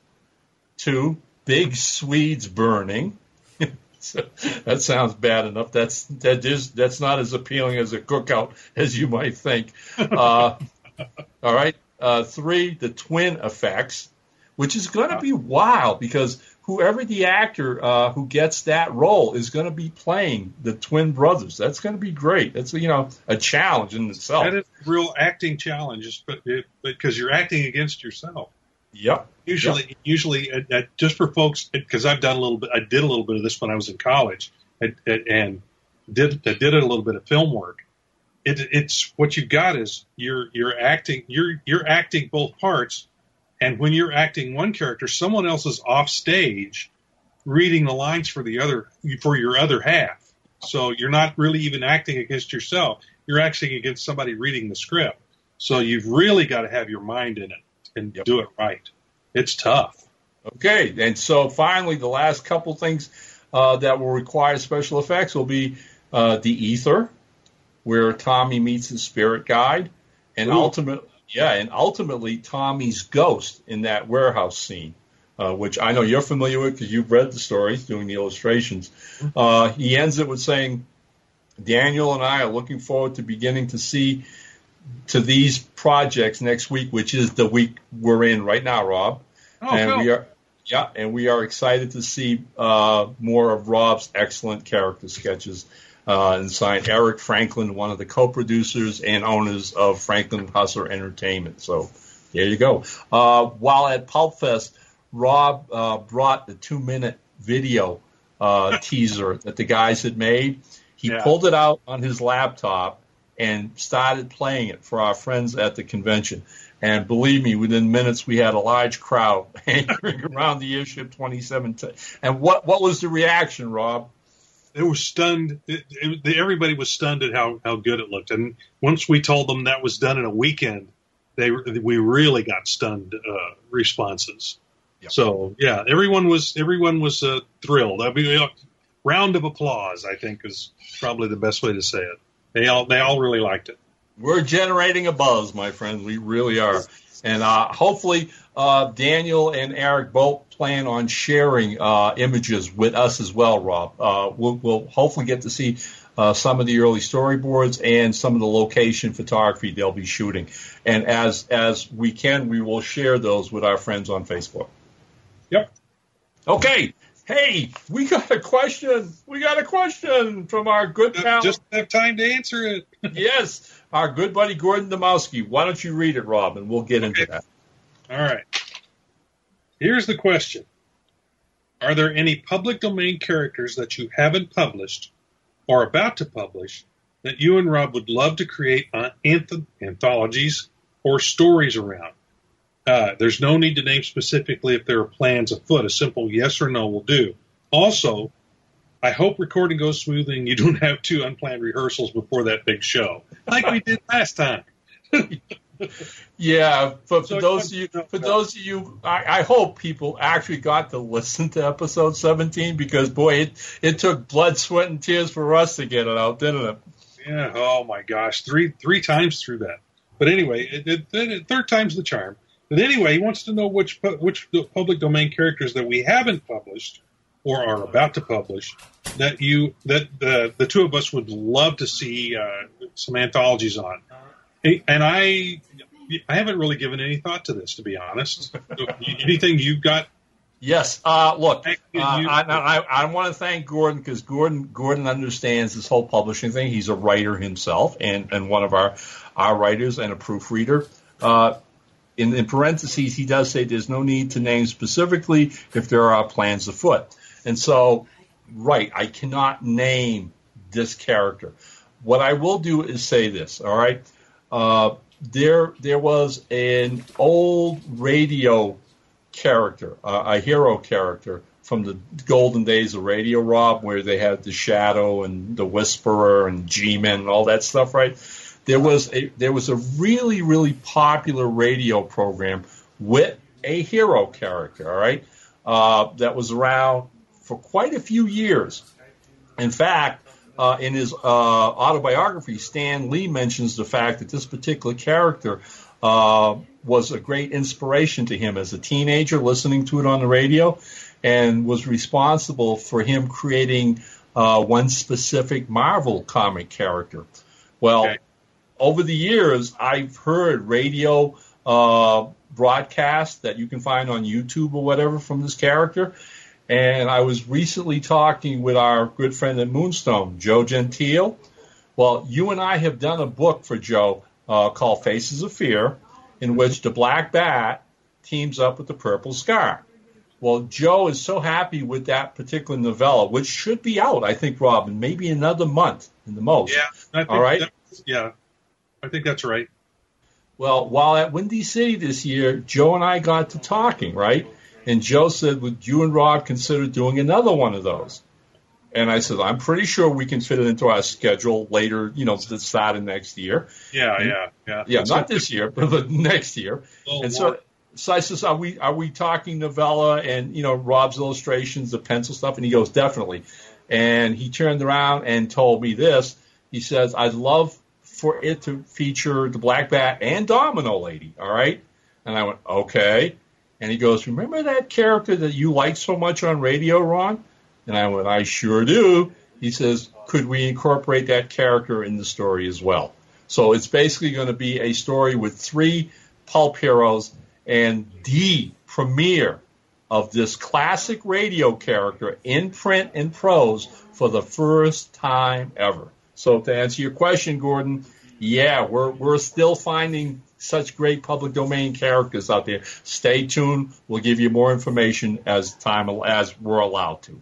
two, big Swedes burning. So, that sounds bad enough. That's that is that's not as appealing as a cookout as you might think. Uh, all right. Uh, three, the twin effects, which is going to be wild because whoever the actor uh, who gets that role is going to be playing the twin brothers. That's going to be great. That's you know a challenge in itself. That is a real acting challenge, but because you're acting against yourself. Yep. Usually, usually, uh, uh, just for folks, because I've done a little bit, I did a little bit of this when I was in college, and, and did I did a little bit of film work. It, it's what you've got is you're you're acting you're you're acting both parts, and when you're acting one character, someone else is off stage, reading the lines for the other for your other half. So you're not really even acting against yourself. You're acting against somebody reading the script. So you've really got to have your mind in it and Yep. do it right. It's tough. Okay, and so finally, the last couple things uh, that will require special effects will be uh, the ether, where Tommy meets his spirit guide, and Ooh. ultimately, yeah, and ultimately Tommy's ghost in that warehouse scene, uh, which I know you're familiar with because you've read the stories, doing the illustrations. Uh, he ends it with saying, "Daniel and I are looking forward to beginning to see." To these projects next week, which is the week we're in right now, Rob Oh, and cool. we are yeah, and we are excited to see uh, more of Rob's excellent character sketches. Uh, and signed Eric Franklin, one of the co-producers and owners of Franklin Hustler Entertainment. So there you go. Uh, while at Pulp Fest, Rob uh, brought the two-minute video uh, teaser that the guys had made. He Yeah. pulled it out on his laptop and started playing it for our friends at the convention. And believe me, within minutes we had a large crowd anchoring around the airship 2017. And what what was the reaction, Rob? They were stunned. It, it, everybody was stunned at how, how good it looked. And once we told them that was done in a weekend, they we really got stunned uh, responses. Yep. So yeah, everyone was everyone was uh, thrilled. I mean, uh, round of applause. I think is probably the best way to say it. They all they all really liked it. We're generating a buzz, my friends. We really are. And uh, hopefully, uh, Daniel and Eric both plan on sharing uh, images with us as well, Rob. Uh, we'll, we'll hopefully get to see uh, some of the early storyboards and some of the location photography they'll be shooting. And as as we can, we will share those with our friends on Facebook. Yep. Okay. Hey, we got a question. We got a question from our good pal. Just have time to answer it. yes, our good buddy Gordon Dymowski. Why don't you read it, Rob, and we'll get into that. All right. Here's the question Are there any public domain characters that you haven't published or about to publish that you and Rob would love to create uh, anth- anthologies or stories around? Uh, there's no need to name specifically if there are plans afoot. A simple yes or no will do. Also, I hope recording goes smoothly and you don't have two unplanned rehearsals before that big show, like we did last time. Yeah, but So for those of you, for those of you, I, I hope people actually got to listen to episode 17 because boy, it it took blood, sweat, and tears for us to get it out, didn't it? Yeah. Oh my gosh, three three times through that. But anyway, it, it, it- third time's the charm. But anyway, he wants to know which which public domain characters that we haven't published or are about to publish that you that the the two of us would love to see uh, some anthologies on. And I I haven't really given any thought to this, to be honest. Anything you've got? Yes. Uh, look, uh, I, I, I want to thank Gordon because Gordon Gordon understands this whole publishing thing. He's a writer himself and, and one of our our writers and a proofreader. Uh, in, in parentheses, he does say there's no need to name specifically if there are plans afoot. And so, right, I cannot name this character. What I will do is say this. All right, uh, there there was an old radio character, uh, a hero character from the golden days of radio, Rob, where they had the Shadow and the Whisperer and G-Men and all that stuff, right? There was a there was a really really popular radio program with a hero character, all right, uh, that was around for quite a few years. In fact, uh, in his uh, autobiography, Stan Lee mentions the fact that this particular character uh, was a great inspiration to him as a teenager, listening to it on the radio, and was responsible for him creating uh, one specific Marvel comic character. Well, Okay. Over the years, I've heard radio uh, broadcasts that you can find on YouTube or whatever from this character. And I was recently talking with our good friend at Moonstone, Joe Gentile. Well, you and I have done a book for Joe uh, called Faces of Fear, in which the Black Bat teams up with the Purple Scar. Well, Joe is so happy with that particular novella, which should be out, I think, Robin, maybe another month in the most. Yeah. All right. yeah. I think that's right. Well, while at Windy City this year, Joe and I got to talking, right? And Joe said, Would you and Rob consider doing another one of those? And I said, I'm pretty sure we can fit it into our schedule later, you know, the start of next year. Yeah. Hmm? Yeah. Yeah. Yeah, So- not this year, but the next year. Oh, And so, so I says, are we are we talking novella and you know Rob's illustrations, the pencil stuff? And he goes, definitely. And he turned around and told me this. He says, I'd love for it to feature the Black Bat and Domino Lady. All right. And I went, okay. And he goes, remember that character that you liked so much on radio, Ron? And I went, I sure do. He says, could we incorporate that character in the story as well? So it's basically going to be a story with three pulp heroes and the premiere of this classic radio character in print and prose for the first time ever. So to answer your question, Gordon, yeah, we're we're still finding such great public domain characters out there. Stay tuned. We'll give you more information as time as we're allowed to.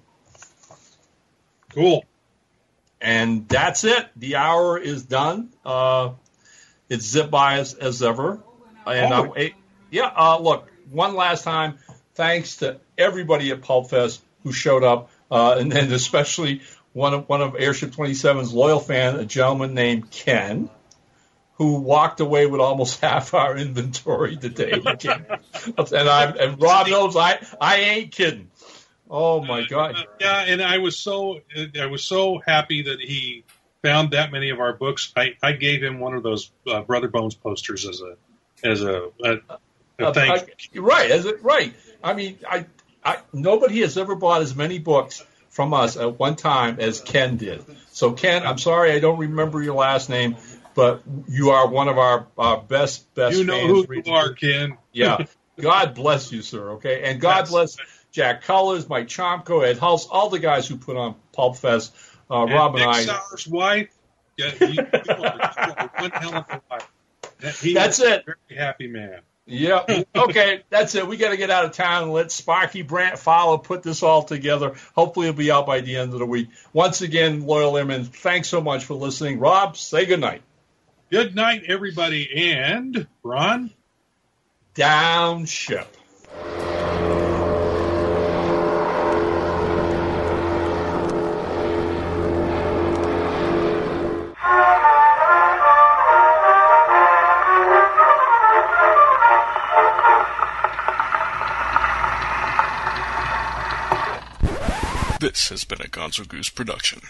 cool. And that's it. The hour is done. Uh, it's zip by as, as ever. And Oh. uh, yeah, uh, look, one last time, thanks to everybody at Pulp Fest who showed up, uh, and then especially one of one of Airship 27's loyal fan, a gentleman named Ken, who walked away with almost half our inventory the day he came. and I and Rob knows I I ain't kidding. Oh my God! Uh, yeah, and I was so I was so happy that he found that many of our books. I, I gave him one of those uh, Brother Bones posters as a as a, a, a Uh, thank. I- right, as it, right. I mean, I, I, nobody has ever bought as many books from us at one time as Ken did. So, Ken, I'm sorry I don't remember your last name, but you are one of our, our best, best you know who you are, Ken. Yeah. God bless you, sir. Okay. And God bless Jack Cullers, Mike Chomko, Ed Hulse, all the guys who put on Pulp Fest. Uh, Rob and Nick I. Sauer's wife. Yeah, you, you are, you are one hell of a wife. He That's it. Very happy man. Yeah. Okay. That's it. We got to get out of town let Sparky Brant Fowler put this all together. Hopefully, it'll be out by the end of the week. Once again, loyal airmen, thanks so much for listening. Rob, say goodnight. Good night, everybody, and Ron. downship. This has been a Gonzo Goose production.